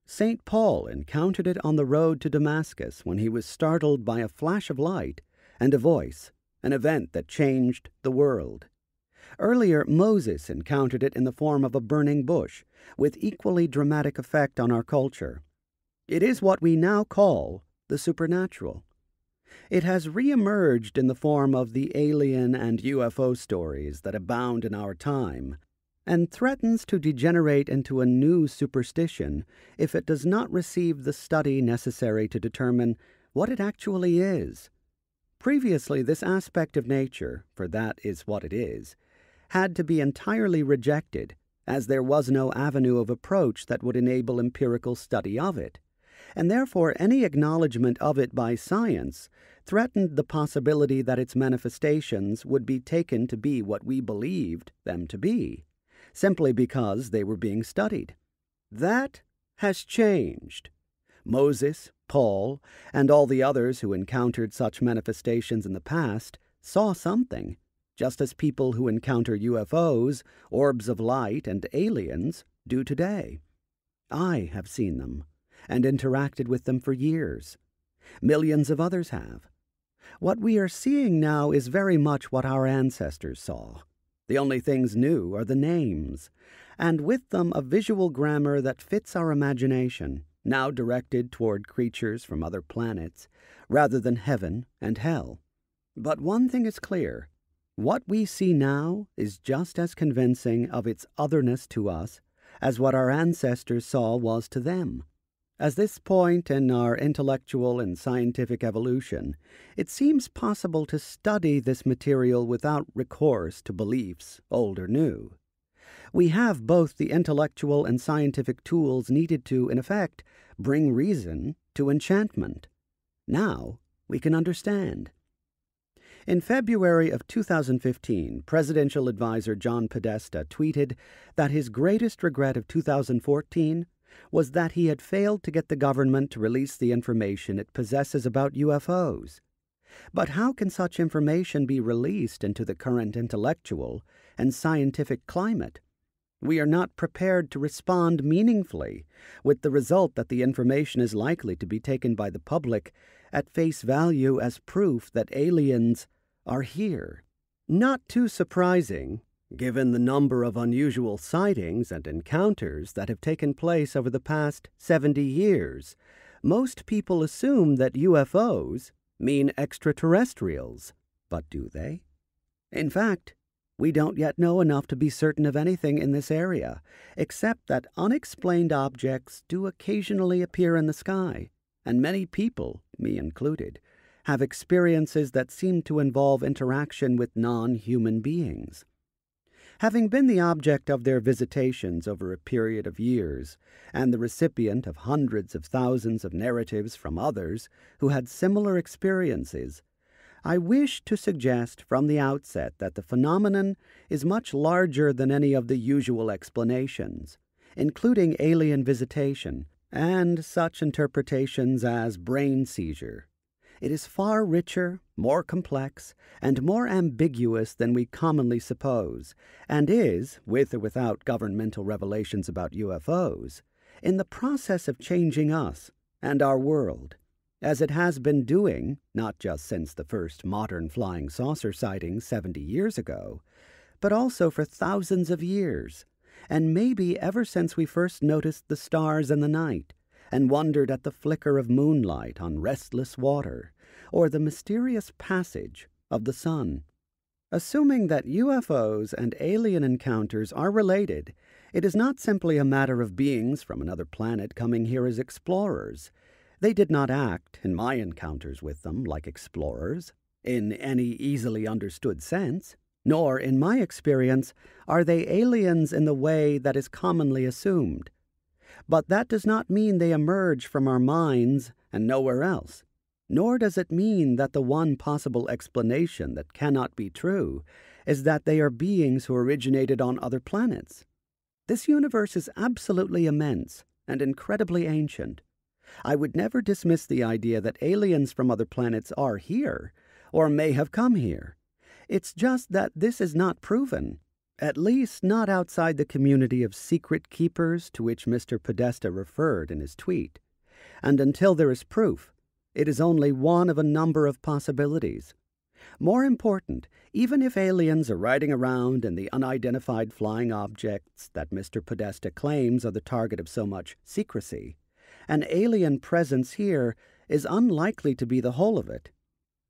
St. Paul encountered it on the road to Damascus when he was startled by a flash of light and a voice, an event that changed the world. Earlier, Moses encountered it in the form of a burning bush, with equally dramatic effect on our culture. It is what we now call the supernatural. It has reemerged in the form of the alien and UFO stories that abound in our time, and threatens to degenerate into a new superstition if it does not receive the study necessary to determine what it actually is. Previously, this aspect of nature, for that is what it is, had to be entirely rejected, as there was no avenue of approach that would enable empirical study of it, and therefore any acknowledgment of it by science threatened the possibility that its manifestations would be taken to be what we believed them to be, simply because they were being studied. That has changed. Moses, Paul, and all the others who encountered such manifestations in the past saw something just as people who encounter UFOs, orbs of light, and aliens do today. I have seen them and interacted with them for years. Millions of others have. What we are seeing now is very much what our ancestors saw. The only things new are the names, and with them a visual grammar that fits our imagination, now directed toward creatures from other planets, rather than heaven and hell. But one thing is clear what we see now is just as convincing of its otherness to us as what our ancestors saw was to them. As this point in our intellectual and scientific evolution, it seems possible to study this material without recourse to beliefs, old or new. We have both the intellectual and scientific tools needed to, in effect, bring reason to enchantment. Now we can understand. In February of 2015, presidential advisor John Podesta tweeted that his greatest regret of 2014 was that he had failed to get the government to release the information it possesses about UFOs. But how can such information be released into the current intellectual and scientific climate? We are not prepared to respond meaningfully, with the result that the information is likely to be taken by the public at face value as proof that aliens are here. Not too surprising, given the number of unusual sightings and encounters that have taken place over the past 70 years. Most people assume that UFOs mean extraterrestrials, but do they? In fact, we don't yet know enough to be certain of anything in this area, except that unexplained objects do occasionally appear in the sky, and many people, me included, have experiences that seem to involve interaction with non human beings. Having been the object of their visitations over a period of years, and the recipient of hundreds of thousands of narratives from others who had similar experiences, I wish to suggest from the outset that the phenomenon is much larger than any of the usual explanations, including alien visitation and such interpretations as brain seizure, it is far richer, more complex, and more ambiguous than we commonly suppose, and is, with or without governmental revelations about UFOs, in the process of changing us and our world, as it has been doing, not just since the first modern flying saucer sighting 70 years ago, but also for thousands of years, and maybe ever since we first noticed the stars in the night and wondered at the flicker of moonlight on restless water, or the mysterious passage of the sun. Assuming that UFOs and alien encounters are related, it is not simply a matter of beings from another planet coming here as explorers. They did not act, in my encounters with them, like explorers, in any easily understood sense, nor, in my experience, are they aliens in the way that is commonly assumed. But that does not mean they emerge from our minds and nowhere else. Nor does it mean that the one possible explanation that cannot be true is that they are beings who originated on other planets. This universe is absolutely immense and incredibly ancient. I would never dismiss the idea that aliens from other planets are here, or may have come here. It's just that this is not proven, at least not outside the community of secret keepers to which Mr. Podesta referred in his tweet. And until there is proof, it is only one of a number of possibilities. More important, even if aliens are riding around in the unidentified flying objects that Mr. Podesta claims are the target of so much secrecy, an alien presence here is unlikely to be the whole of it.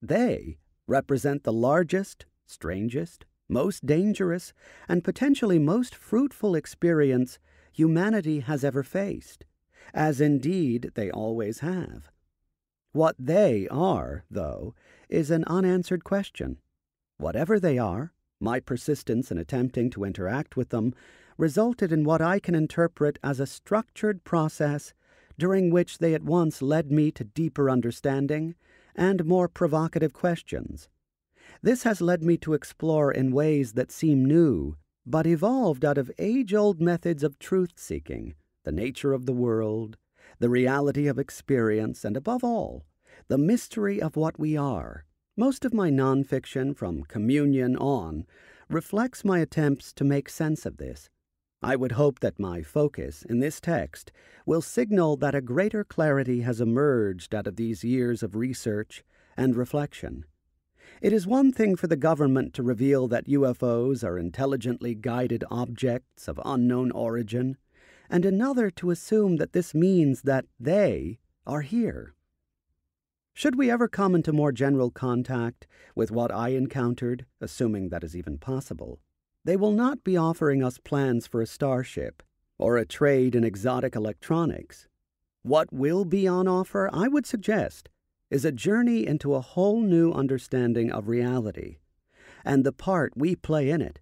They represent the largest, strangest, most dangerous, and potentially most fruitful experience humanity has ever faced, as indeed they always have. What they are, though, is an unanswered question. Whatever they are, my persistence in attempting to interact with them resulted in what I can interpret as a structured process during which they at once led me to deeper understanding and more provocative questions. This has led me to explore in ways that seem new, but evolved out of age old methods of truth seeking, the nature of the world, the reality of experience, and above all, the mystery of what we are. Most of my nonfiction from Communion on reflects my attempts to make sense of this. I would hope that my focus in this text will signal that a greater clarity has emerged out of these years of research and reflection. It is one thing for the government to reveal that UFOs are intelligently guided objects of unknown origin, and another to assume that this means that they are here. Should we ever come into more general contact with what I encountered, assuming that is even possible, they will not be offering us plans for a starship or a trade in exotic electronics. What will be on offer, I would suggest, is a journey into a whole new understanding of reality and the part we play in it.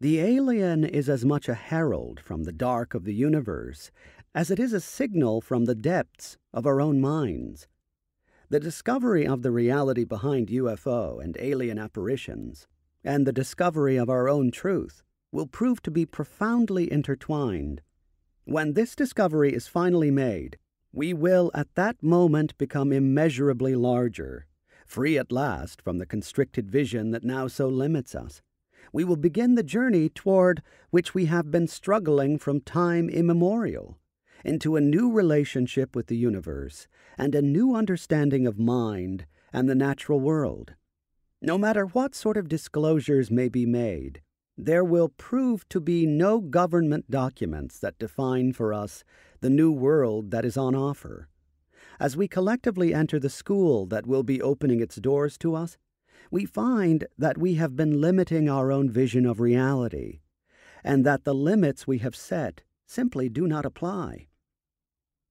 The alien is as much a herald from the dark of the universe as it is a signal from the depths of our own minds. The discovery of the reality behind UFO and alien apparitions, and the discovery of our own truth, will prove to be profoundly intertwined. When this discovery is finally made, we will at that moment become immeasurably larger, free at last from the constricted vision that now so limits us we will begin the journey toward which we have been struggling from time immemorial, into a new relationship with the universe and a new understanding of mind and the natural world. No matter what sort of disclosures may be made, there will prove to be no government documents that define for us the new world that is on offer. As we collectively enter the school that will be opening its doors to us, we find that we have been limiting our own vision of reality, and that the limits we have set simply do not apply.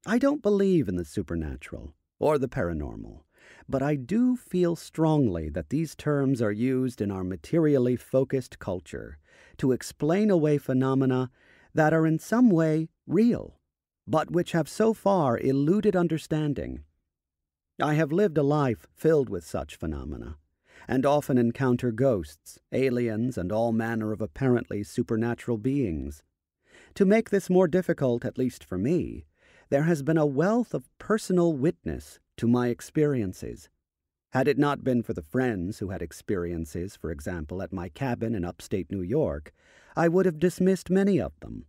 I don't believe in the supernatural or the paranormal, but I do feel strongly that these terms are used in our materially focused culture to explain away phenomena that are in some way real, but which have so far eluded understanding. I have lived a life filled with such phenomena and often encounter ghosts, aliens, and all manner of apparently supernatural beings. To make this more difficult, at least for me, there has been a wealth of personal witness to my experiences. Had it not been for the friends who had experiences, for example, at my cabin in upstate New York, I would have dismissed many of them.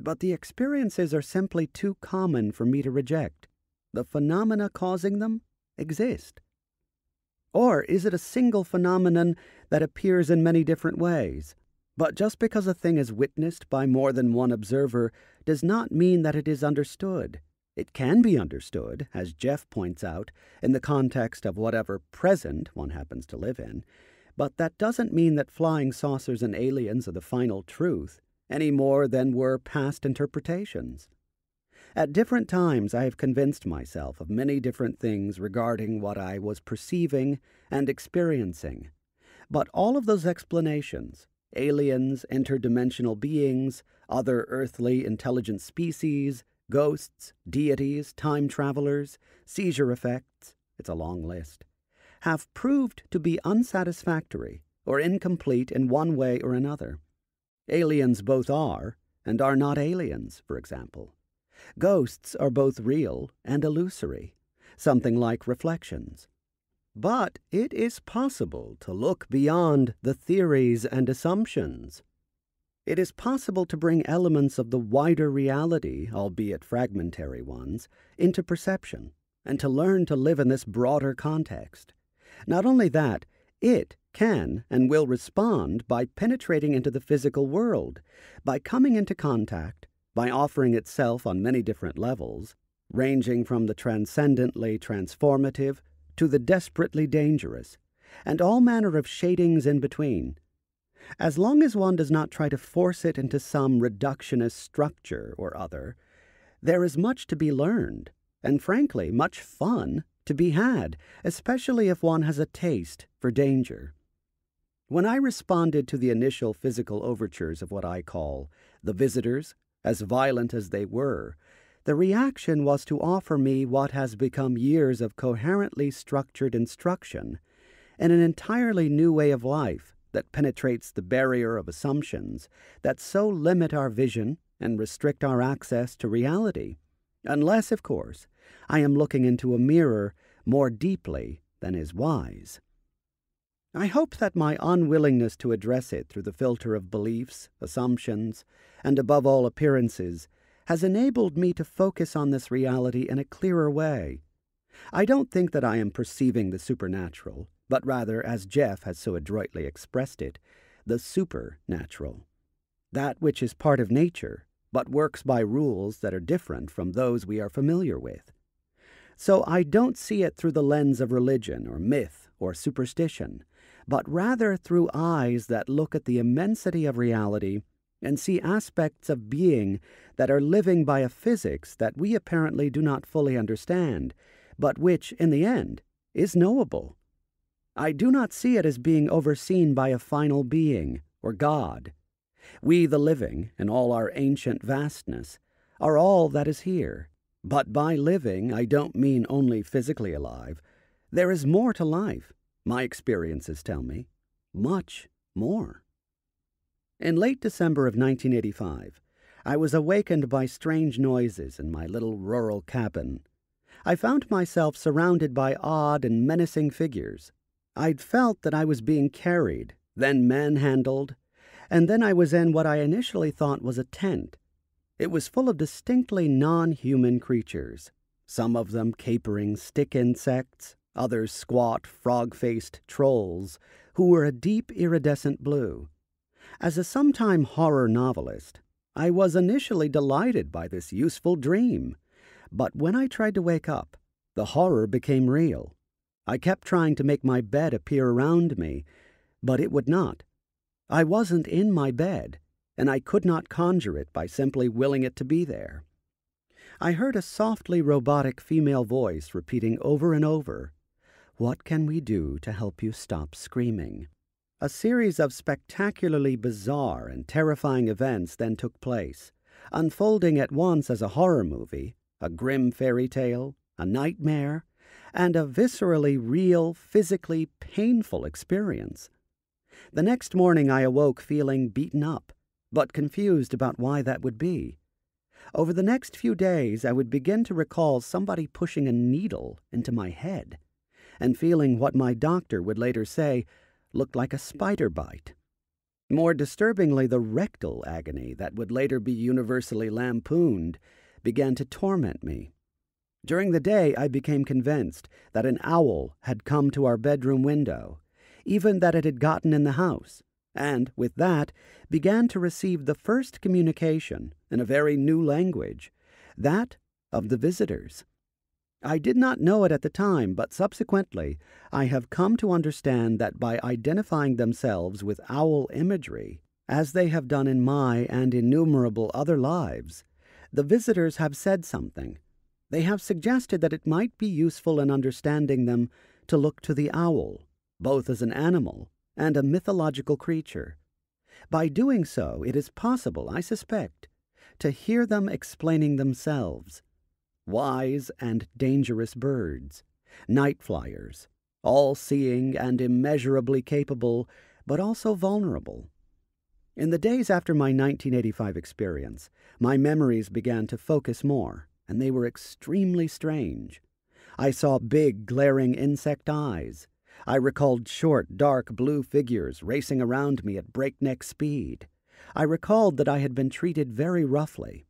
But the experiences are simply too common for me to reject. The phenomena causing them exist. Or is it a single phenomenon that appears in many different ways? But just because a thing is witnessed by more than one observer does not mean that it is understood. It can be understood, as Jeff points out, in the context of whatever present one happens to live in, But that doesn't mean that flying saucers and aliens are the final truth, any more than were past interpretations. At different times, I have convinced myself of many different things regarding what I was perceiving and experiencing. But all of those explanations aliens, interdimensional beings, other earthly intelligent species, ghosts, deities, time travelers, seizure effects it's a long list have proved to be unsatisfactory or incomplete in one way or another. Aliens both are and are not aliens, for example. Ghosts are both real and illusory, something like reflections. But it is possible to look beyond the theories and assumptions. It is possible to bring elements of the wider reality, albeit fragmentary ones, into perception, and to learn to live in this broader context. Not only that, it can and will respond by penetrating into the physical world, by coming into contact, by offering itself on many different levels, ranging from the transcendently transformative to the desperately dangerous, and all manner of shadings in between. As long as one does not try to force it into some reductionist structure or other, there is much to be learned, and frankly, much fun to be had, especially if one has a taste for danger. When I responded to the initial physical overtures of what I call the visitors, as violent as they were, the reaction was to offer me what has become years of coherently structured instruction and an entirely new way of life that penetrates the barrier of assumptions that so limit our vision and restrict our access to reality. Unless, of course, I am looking into a mirror more deeply than is wise. I hope that my unwillingness to address it through the filter of beliefs, assumptions, and above all appearances has enabled me to focus on this reality in a clearer way. I don't think that I am perceiving the supernatural, but rather, as Jeff has so adroitly expressed it, the super natural. That which is part of nature, but works by rules that are different from those we are familiar with. So I don't see it through the lens of religion or myth or superstition, but rather through eyes that look at the immensity of reality and see aspects of being that are living by a physics that we apparently do not fully understand, but which, in the end, is knowable. I do not see it as being overseen by a final being, or God. We, the living, in all our ancient vastness, are all that is here, but by living, I don't mean only physically alive. There is more to life, my experiences tell me. Much more. In late December of 1985, I was awakened by strange noises in my little rural cabin. I found myself surrounded by odd and menacing figures. I'd felt that I was being carried, then manhandled, and then I was in what I initially thought was a tent. It was full of distinctly non human creatures, some of them capering stick insects, others squat, frog faced trolls who were a deep iridescent blue. As a sometime horror novelist, I was initially delighted by this useful dream, but when I tried to wake up, the horror became real. I kept trying to make my bed appear around me, but it would not. I wasn't in my bed and I could not conjure it by simply willing it to be there. I heard a softly robotic female voice repeating over and over, What can we do to help you stop screaming? A series of spectacularly bizarre and terrifying events then took place, unfolding at once as a horror movie, a grim fairy tale, a nightmare, and a viscerally real, physically painful experience. The next morning I awoke feeling beaten up, but confused about why that would be. Over the next few days, I would begin to recall somebody pushing a needle into my head and feeling what my doctor would later say looked like a spider bite. More disturbingly, the rectal agony that would later be universally lampooned began to torment me. During the day, I became convinced that an owl had come to our bedroom window, even that it had gotten in the house, and, with that, began to receive the first communication in a very new language, that of the visitors. I did not know it at the time, but subsequently I have come to understand that by identifying themselves with owl imagery, as they have done in my and innumerable other lives, the visitors have said something. They have suggested that it might be useful in understanding them to look to the owl, both as an animal and a mythological creature. By doing so, it is possible, I suspect, to hear them explaining themselves wise and dangerous birds, night flyers, all seeing and immeasurably capable, but also vulnerable. In the days after my 1985 experience, my memories began to focus more, and they were extremely strange. I saw big, glaring insect eyes. I recalled short, dark blue figures racing around me at breakneck speed. I recalled that I had been treated very roughly,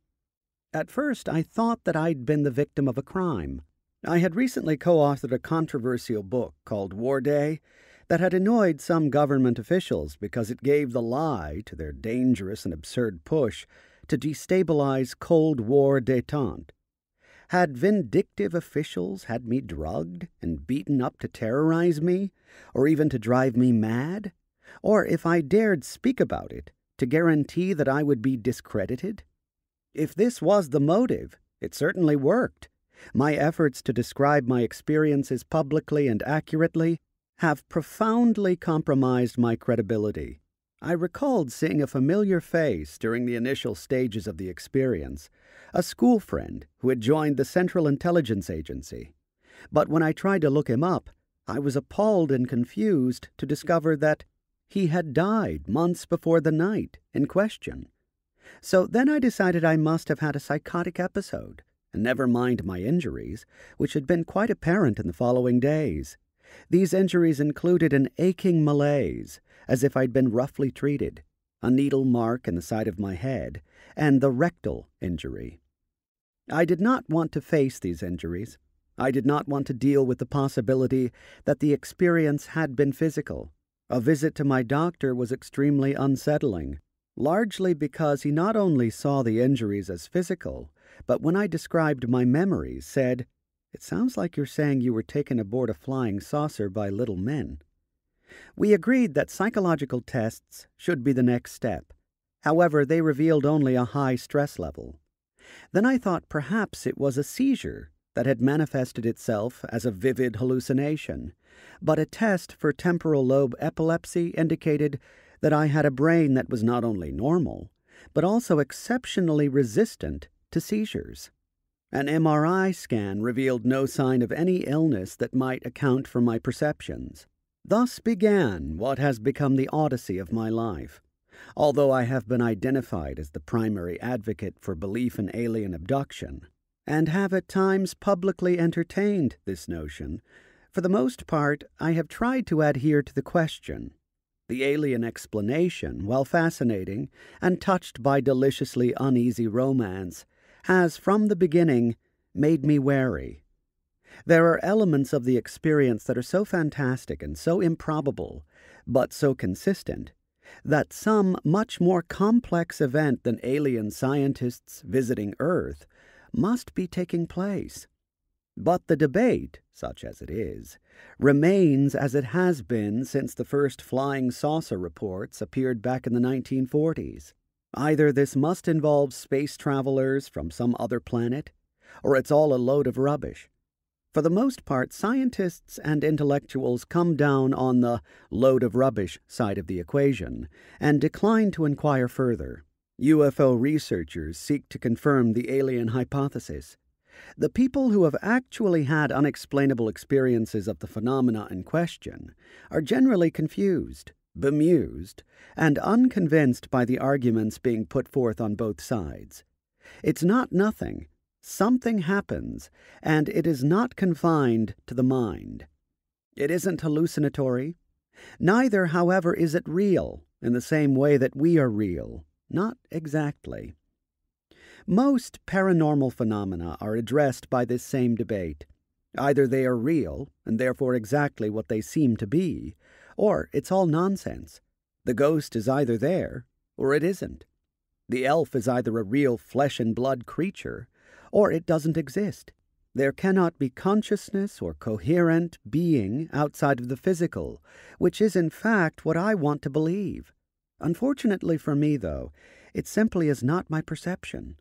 at first, I thought that I'd been the victim of a crime. I had recently co authored a controversial book called Warday that had annoyed some government officials because it gave the lie to their dangerous and absurd push to destabilize Cold War detente. Had vindictive officials had me drugged and beaten up to terrorize me, or even to drive me mad? Or if I dared speak about it, to guarantee that I would be discredited? If this was the motive, it certainly worked. My efforts to describe my experiences publicly and accurately have profoundly compromised my credibility. I recalled seeing a familiar face during the initial stages of the experience, a school friend who had joined the Central Intelligence Agency. But when I tried to look him up, I was appalled and confused to discover that he had died months before the night in question. So then I decided I must have had a psychotic episode, and never mind my injuries, which had been quite apparent in the following days. These injuries included an aching malaise, as if I'd been roughly treated, a needle mark in the side of my head, and the rectal injury. I did not want to face these injuries. I did not want to deal with the possibility that the experience had been physical. A visit to my doctor was extremely unsettling, largely because he not only saw the injuries as physical, but when I described my memories, said, It sounds like you're saying you were taken aboard a flying saucer by little men. We agreed that psychological tests should be the next step. However, they revealed only a high stress level. Then I thought perhaps it was a seizure that had manifested itself as a vivid hallucination, but a test for temporal lobe epilepsy indicated that I had a brain that was not only normal, but also exceptionally resistant to seizures. An MRI scan revealed no sign of any illness that might account for my perceptions. Thus began what has become the odyssey of my life. Although I have been identified as the primary advocate for belief in alien abduction, and have at times publicly entertained this notion, for the most part I have tried to adhere to the question the alien explanation, while fascinating and touched by deliciously uneasy romance, has from the beginning made me wary. There are elements of the experience that are so fantastic and so improbable, but so consistent, that some much more complex event than alien scientists visiting Earth must be taking place. But the debate, such as it is, remains as it has been since the first flying saucer reports appeared back in the 1940s. Either this must involve space travelers from some other planet, or it's all a load of rubbish. For the most part, scientists and intellectuals come down on the load of rubbish side of the equation and decline to inquire further. UFO researchers seek to confirm the alien hypothesis. The people who have actually had unexplainable experiences of the phenomena in question are generally confused, bemused, and unconvinced by the arguments being put forth on both sides. It's not nothing. Something happens, and it is not confined to the mind. It isn't hallucinatory. Neither, however, is it real in the same way that we are real. Not exactly. Most paranormal phenomena are addressed by this same debate. Either they are real, and therefore exactly what they seem to be, or it's all nonsense. The ghost is either there, or it isn't. The elf is either a real flesh and blood creature, or it doesn't exist. There cannot be consciousness or coherent being outside of the physical, which is in fact what I want to believe. Unfortunately for me, though, it simply is not my perception.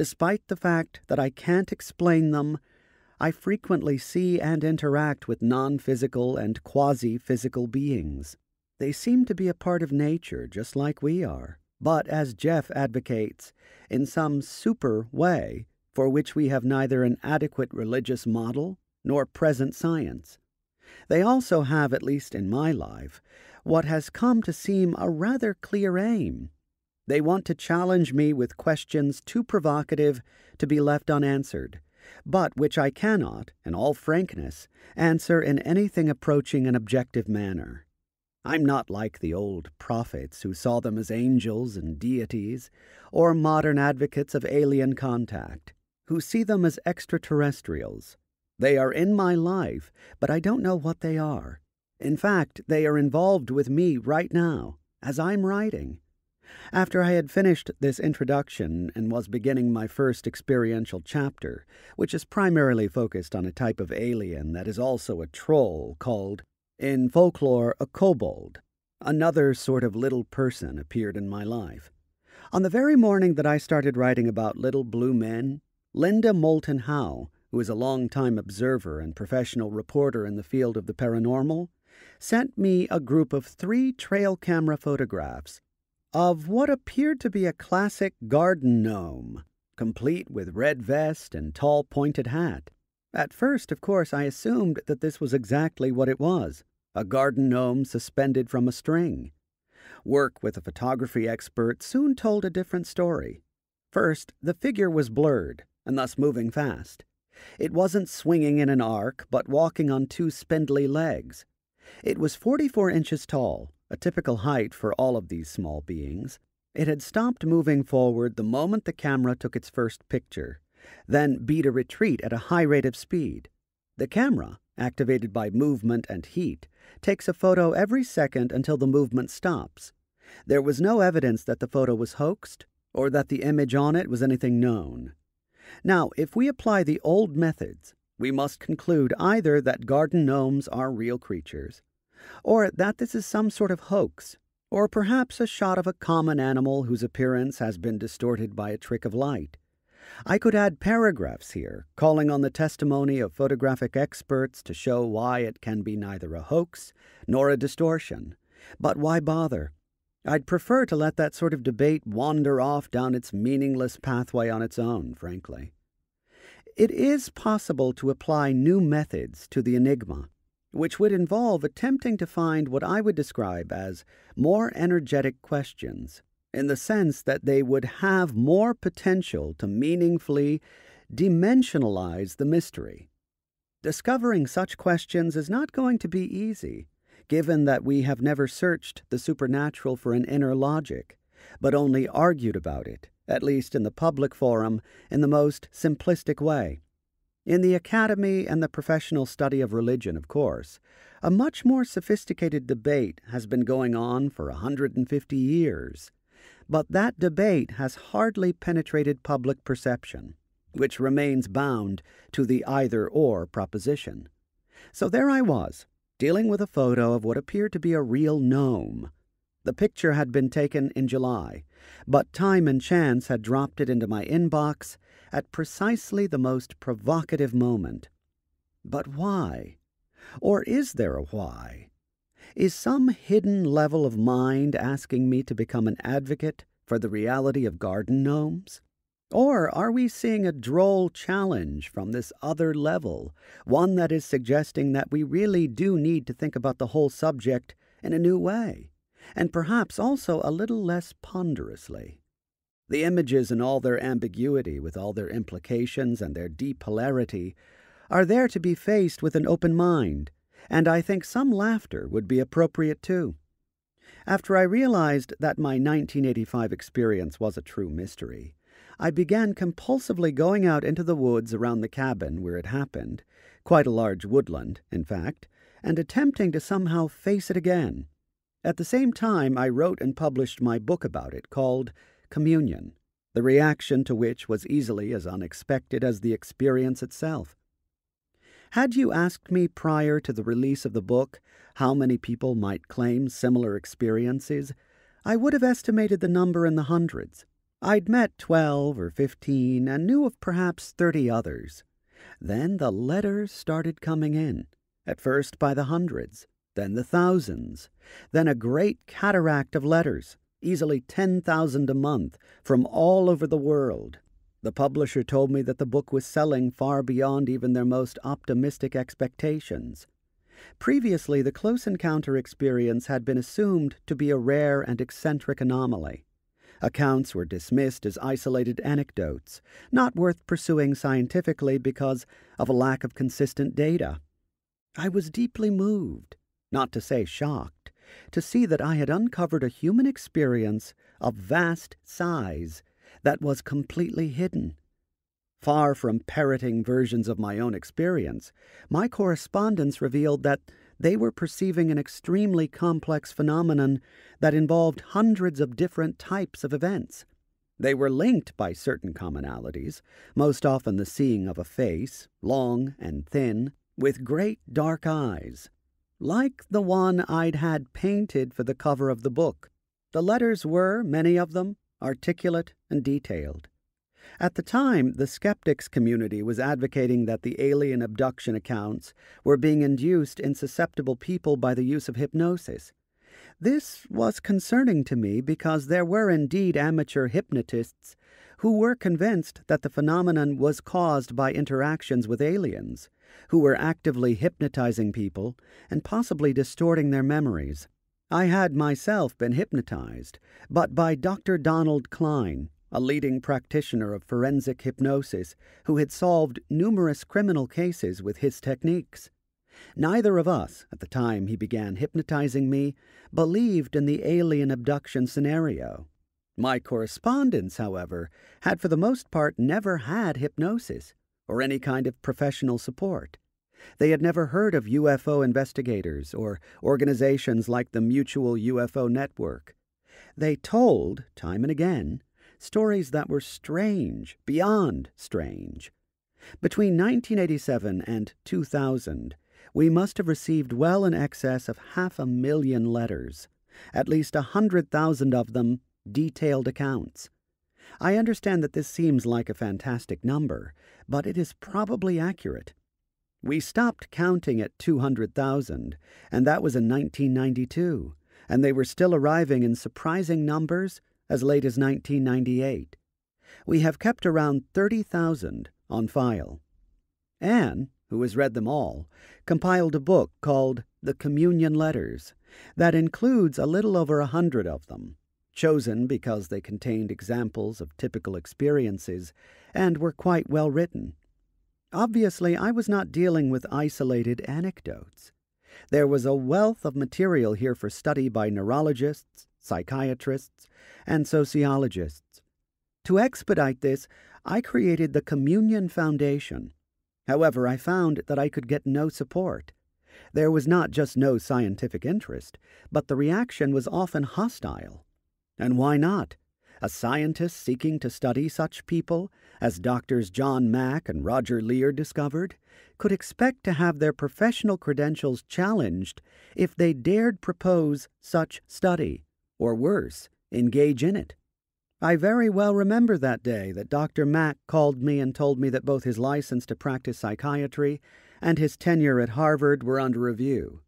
Despite the fact that I can't explain them, I frequently see and interact with non physical and quasi physical beings. They seem to be a part of nature just like we are, but as Jeff advocates, in some super way for which we have neither an adequate religious model nor present science. They also have, at least in my life, what has come to seem a rather clear aim. They want to challenge me with questions too provocative to be left unanswered, but which I cannot, in all frankness, answer in anything approaching an objective manner. I'm not like the old prophets who saw them as angels and deities, or modern advocates of alien contact, who see them as extraterrestrials. They are in my life, but I don't know what they are. In fact, they are involved with me right now, as I'm writing. After I had finished this introduction and was beginning my first experiential chapter, which is primarily focused on a type of alien that is also a troll called in folklore, a kobold, another sort of little person, appeared in my life. On the very morning that I started writing about little blue men, Linda Moulton Howe, who is a long-time observer and professional reporter in the field of the paranormal, sent me a group of three trail camera photographs of what appeared to be a classic garden gnome, complete with red vest and tall pointed hat. At first, of course, I assumed that this was exactly what it was a garden gnome suspended from a string. Work with a photography expert soon told a different story. First, the figure was blurred, and thus moving fast. It wasn't swinging in an arc, but walking on two spindly legs. It was 44 inches tall, a typical height for all of these small beings. It had stopped moving forward the moment the camera took its first picture, then beat a retreat at a high rate of speed. The camera, activated by movement and heat, takes a photo every second until the movement stops. There was no evidence that the photo was hoaxed or that the image on it was anything known. Now, if we apply the old methods, we must conclude either that garden gnomes are real creatures, or that this is some sort of hoax, or perhaps a shot of a common animal whose appearance has been distorted by a trick of light. I could add paragraphs here, calling on the testimony of photographic experts to show why it can be neither a hoax nor a distortion. But why bother? I'd prefer to let that sort of debate wander off down its meaningless pathway on its own, frankly. It is possible to apply new methods to the enigma, which would involve attempting to find what I would describe as more energetic questions in the sense that they would have more potential to meaningfully dimensionalize the mystery. Discovering such questions is not going to be easy, given that we have never searched the supernatural for an inner logic, but only argued about it, at least in the public forum, in the most simplistic way. In the academy and the professional study of religion, of course, a much more sophisticated debate has been going on for a 150 years but that debate has hardly penetrated public perception, which remains bound to the either or proposition. So there I was, dealing with a photo of what appeared to be a real gnome. The picture had been taken in July, but time and chance had dropped it into my inbox at precisely the most provocative moment. But why? Or is there a why? Is some hidden level of mind asking me to become an advocate for the reality of garden gnomes? Or are we seeing a droll challenge from this other level, one that is suggesting that we really do need to think about the whole subject in a new way, and perhaps also a little less ponderously? The images in all their ambiguity, with all their implications and their deep hilarity, are there to be faced with an open mind and I think some laughter would be appropriate too. After I realized that my 1985 experience was a true mystery, I began compulsively going out into the woods around the cabin where it happened, quite a large woodland, in fact, and attempting to somehow face it again. At the same time, I wrote and published my book about it called Communion, the reaction to which was easily as unexpected as the experience itself. Had you asked me prior to the release of the book how many people might claim similar experiences, I would have estimated the number in the hundreds. I'd met twelve or fifteen and knew of perhaps thirty others. Then the letters started coming in, at first by the hundreds, then the thousands, then a great cataract of letters, easily 10,000 a month, from all over the world. The publisher told me that the book was selling far beyond even their most optimistic expectations. Previously, the Close Encounter experience had been assumed to be a rare and eccentric anomaly. Accounts were dismissed as isolated anecdotes, not worth pursuing scientifically because of a lack of consistent data. I was deeply moved, not to say shocked, to see that I had uncovered a human experience of vast size that was completely hidden. Far from parroting versions of my own experience, my correspondence revealed that they were perceiving an extremely complex phenomenon that involved hundreds of different types of events. They were linked by certain commonalities, most often the seeing of a face, long and thin, with great dark eyes, like the one I'd had painted for the cover of the book. The letters were, many of them, articulate and detailed. At the time, the skeptics community was advocating that the alien abduction accounts were being induced in susceptible people by the use of hypnosis. This was concerning to me because there were indeed amateur hypnotists who were convinced that the phenomenon was caused by interactions with aliens, who were actively hypnotizing people and possibly distorting their memories. I had myself been hypnotized, but by Dr. Donald Klein, a leading practitioner of forensic hypnosis who had solved numerous criminal cases with his techniques. Neither of us, at the time he began hypnotizing me, believed in the alien abduction scenario. My correspondents, however, had for the most part never had hypnosis or any kind of professional support. They had never heard of UFO investigators or organizations like the Mutual UFO Network. They told, time and again, stories that were strange, beyond strange. Between 1987 and 2000, we must have received well in excess of half a million letters, at least a hundred thousand of them detailed accounts. I understand that this seems like a fantastic number, but it is probably accurate. We stopped counting at 200,000, and that was in 1992, and they were still arriving in surprising numbers as late as 1998. We have kept around 30,000 on file. Anne, who has read them all, compiled a book called The Communion Letters that includes a little over a hundred of them, chosen because they contained examples of typical experiences and were quite well written. Obviously, I was not dealing with isolated anecdotes. There was a wealth of material here for study by neurologists, psychiatrists, and sociologists. To expedite this, I created the Communion Foundation. However, I found that I could get no support. There was not just no scientific interest, but the reaction was often hostile. And why not? A scientist seeking to study such people, as Doctors John Mack and Roger Leir discovered, could expect to have their professional credentials challenged if they dared propose such study or worse, engage in it. I very well remember that day that Dr. Mack called me and told me that both his license to practice psychiatry and his tenure at Harvard were under review.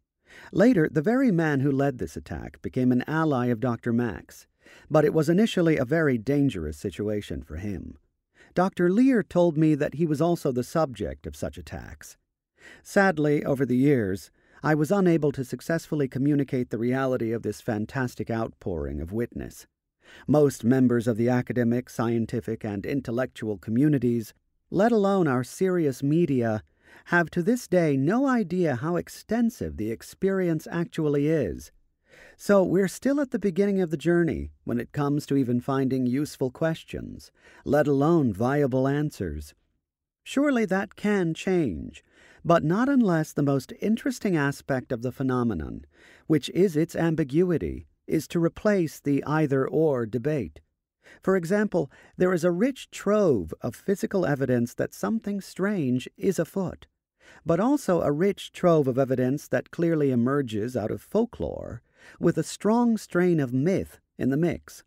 Later, the very man who led this attack became an ally of Dr. Mack's, but it was initially a very dangerous situation for him. Dr. Leir told me that he was also the subject of such attacks. Sadly, over the years, I was unable to successfully communicate the reality of this fantastic outpouring of witness. Most members of the academic, scientific, and intellectual communities, let alone our serious media, have to this day no idea how extensive the experience actually is. So we're still at the beginning of the journey when it comes to even finding useful questions, let alone viable answers. Surely that can change, but not unless the most interesting aspect of the phenomenon, which is its ambiguity, is to replace the either or debate. For example, there is a rich trove of physical evidence that something strange is afoot. but also a rich trove of evidence that clearly emerges out of folklore, with a strong strain of myth in the mix.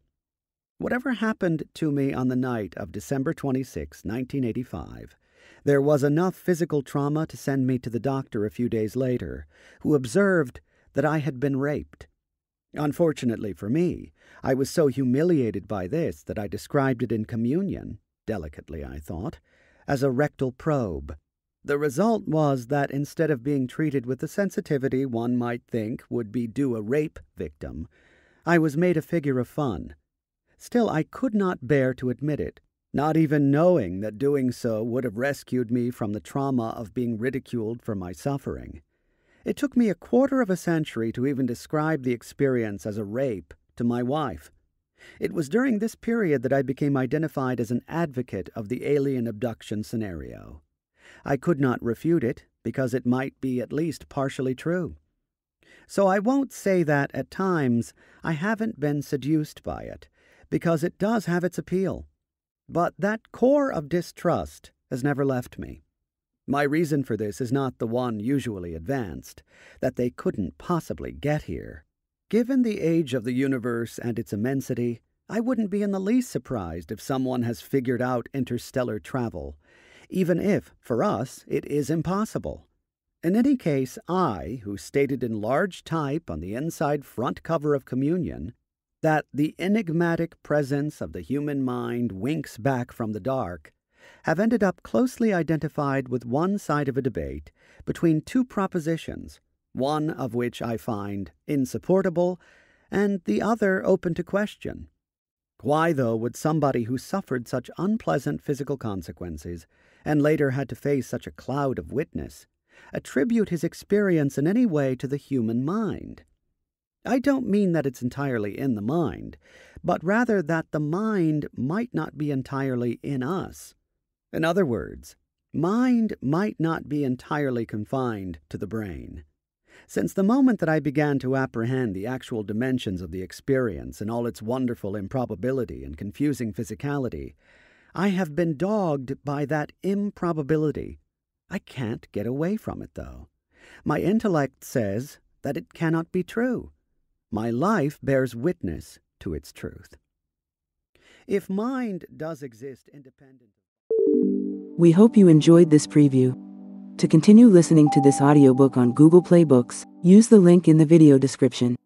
Whatever happened to me on the night of December 26, 1985, there was enough physical trauma to send me to the doctor a few days later, who observed that I had been raped. Unfortunately for me, I was so humiliated by this that I described it in communion, delicately I thought, as a rectal probe. The result was that instead of being treated with the sensitivity one might think would be due a rape victim, I was made a figure of fun. Still, I could not bear to admit it, not even knowing that doing so would have rescued me from the trauma of being ridiculed for my suffering. It took me a quarter of a century to even describe the experience as a rape to my wife. It was during this period that I became identified as an advocate of the alien abduction scenario. I could not refute it, because it might be at least partially true. So I won't say that at times I haven't been seduced by it, because it does have its appeal. But that core of distrust has never left me. My reason for this is not the one usually advanced, that they couldn't possibly get here. Given the age of the universe and its immensity, I wouldn't be in the least surprised if someone has figured out interstellar travel, even if, for us, it is impossible. In any case, I, who stated in large type on the inside front cover of Communion that the enigmatic presence of the human mind winks back from the dark, have ended up closely identified with one side of a debate between two propositions, one of which I find insupportable and the other open to question. Why, though, would somebody who suffered such unpleasant physical consequences and later had to face such a cloud of witness attribute his experience in any way to the human mind? I don't mean that it's entirely in the mind, but rather that the mind might not be entirely in us. In other words, mind might not be entirely confined to the brain. Since the moment that I began to apprehend the actual dimensions of the experience and all its wonderful improbability and confusing physicality, I have been dogged by that improbability. I can't get away from it, though. My intellect says that it cannot be true. My life bears witness to its truth. If mind does exist independent We hope you enjoyed this preview. To continue listening to this audiobook on Google Play Books, use the link in the video description.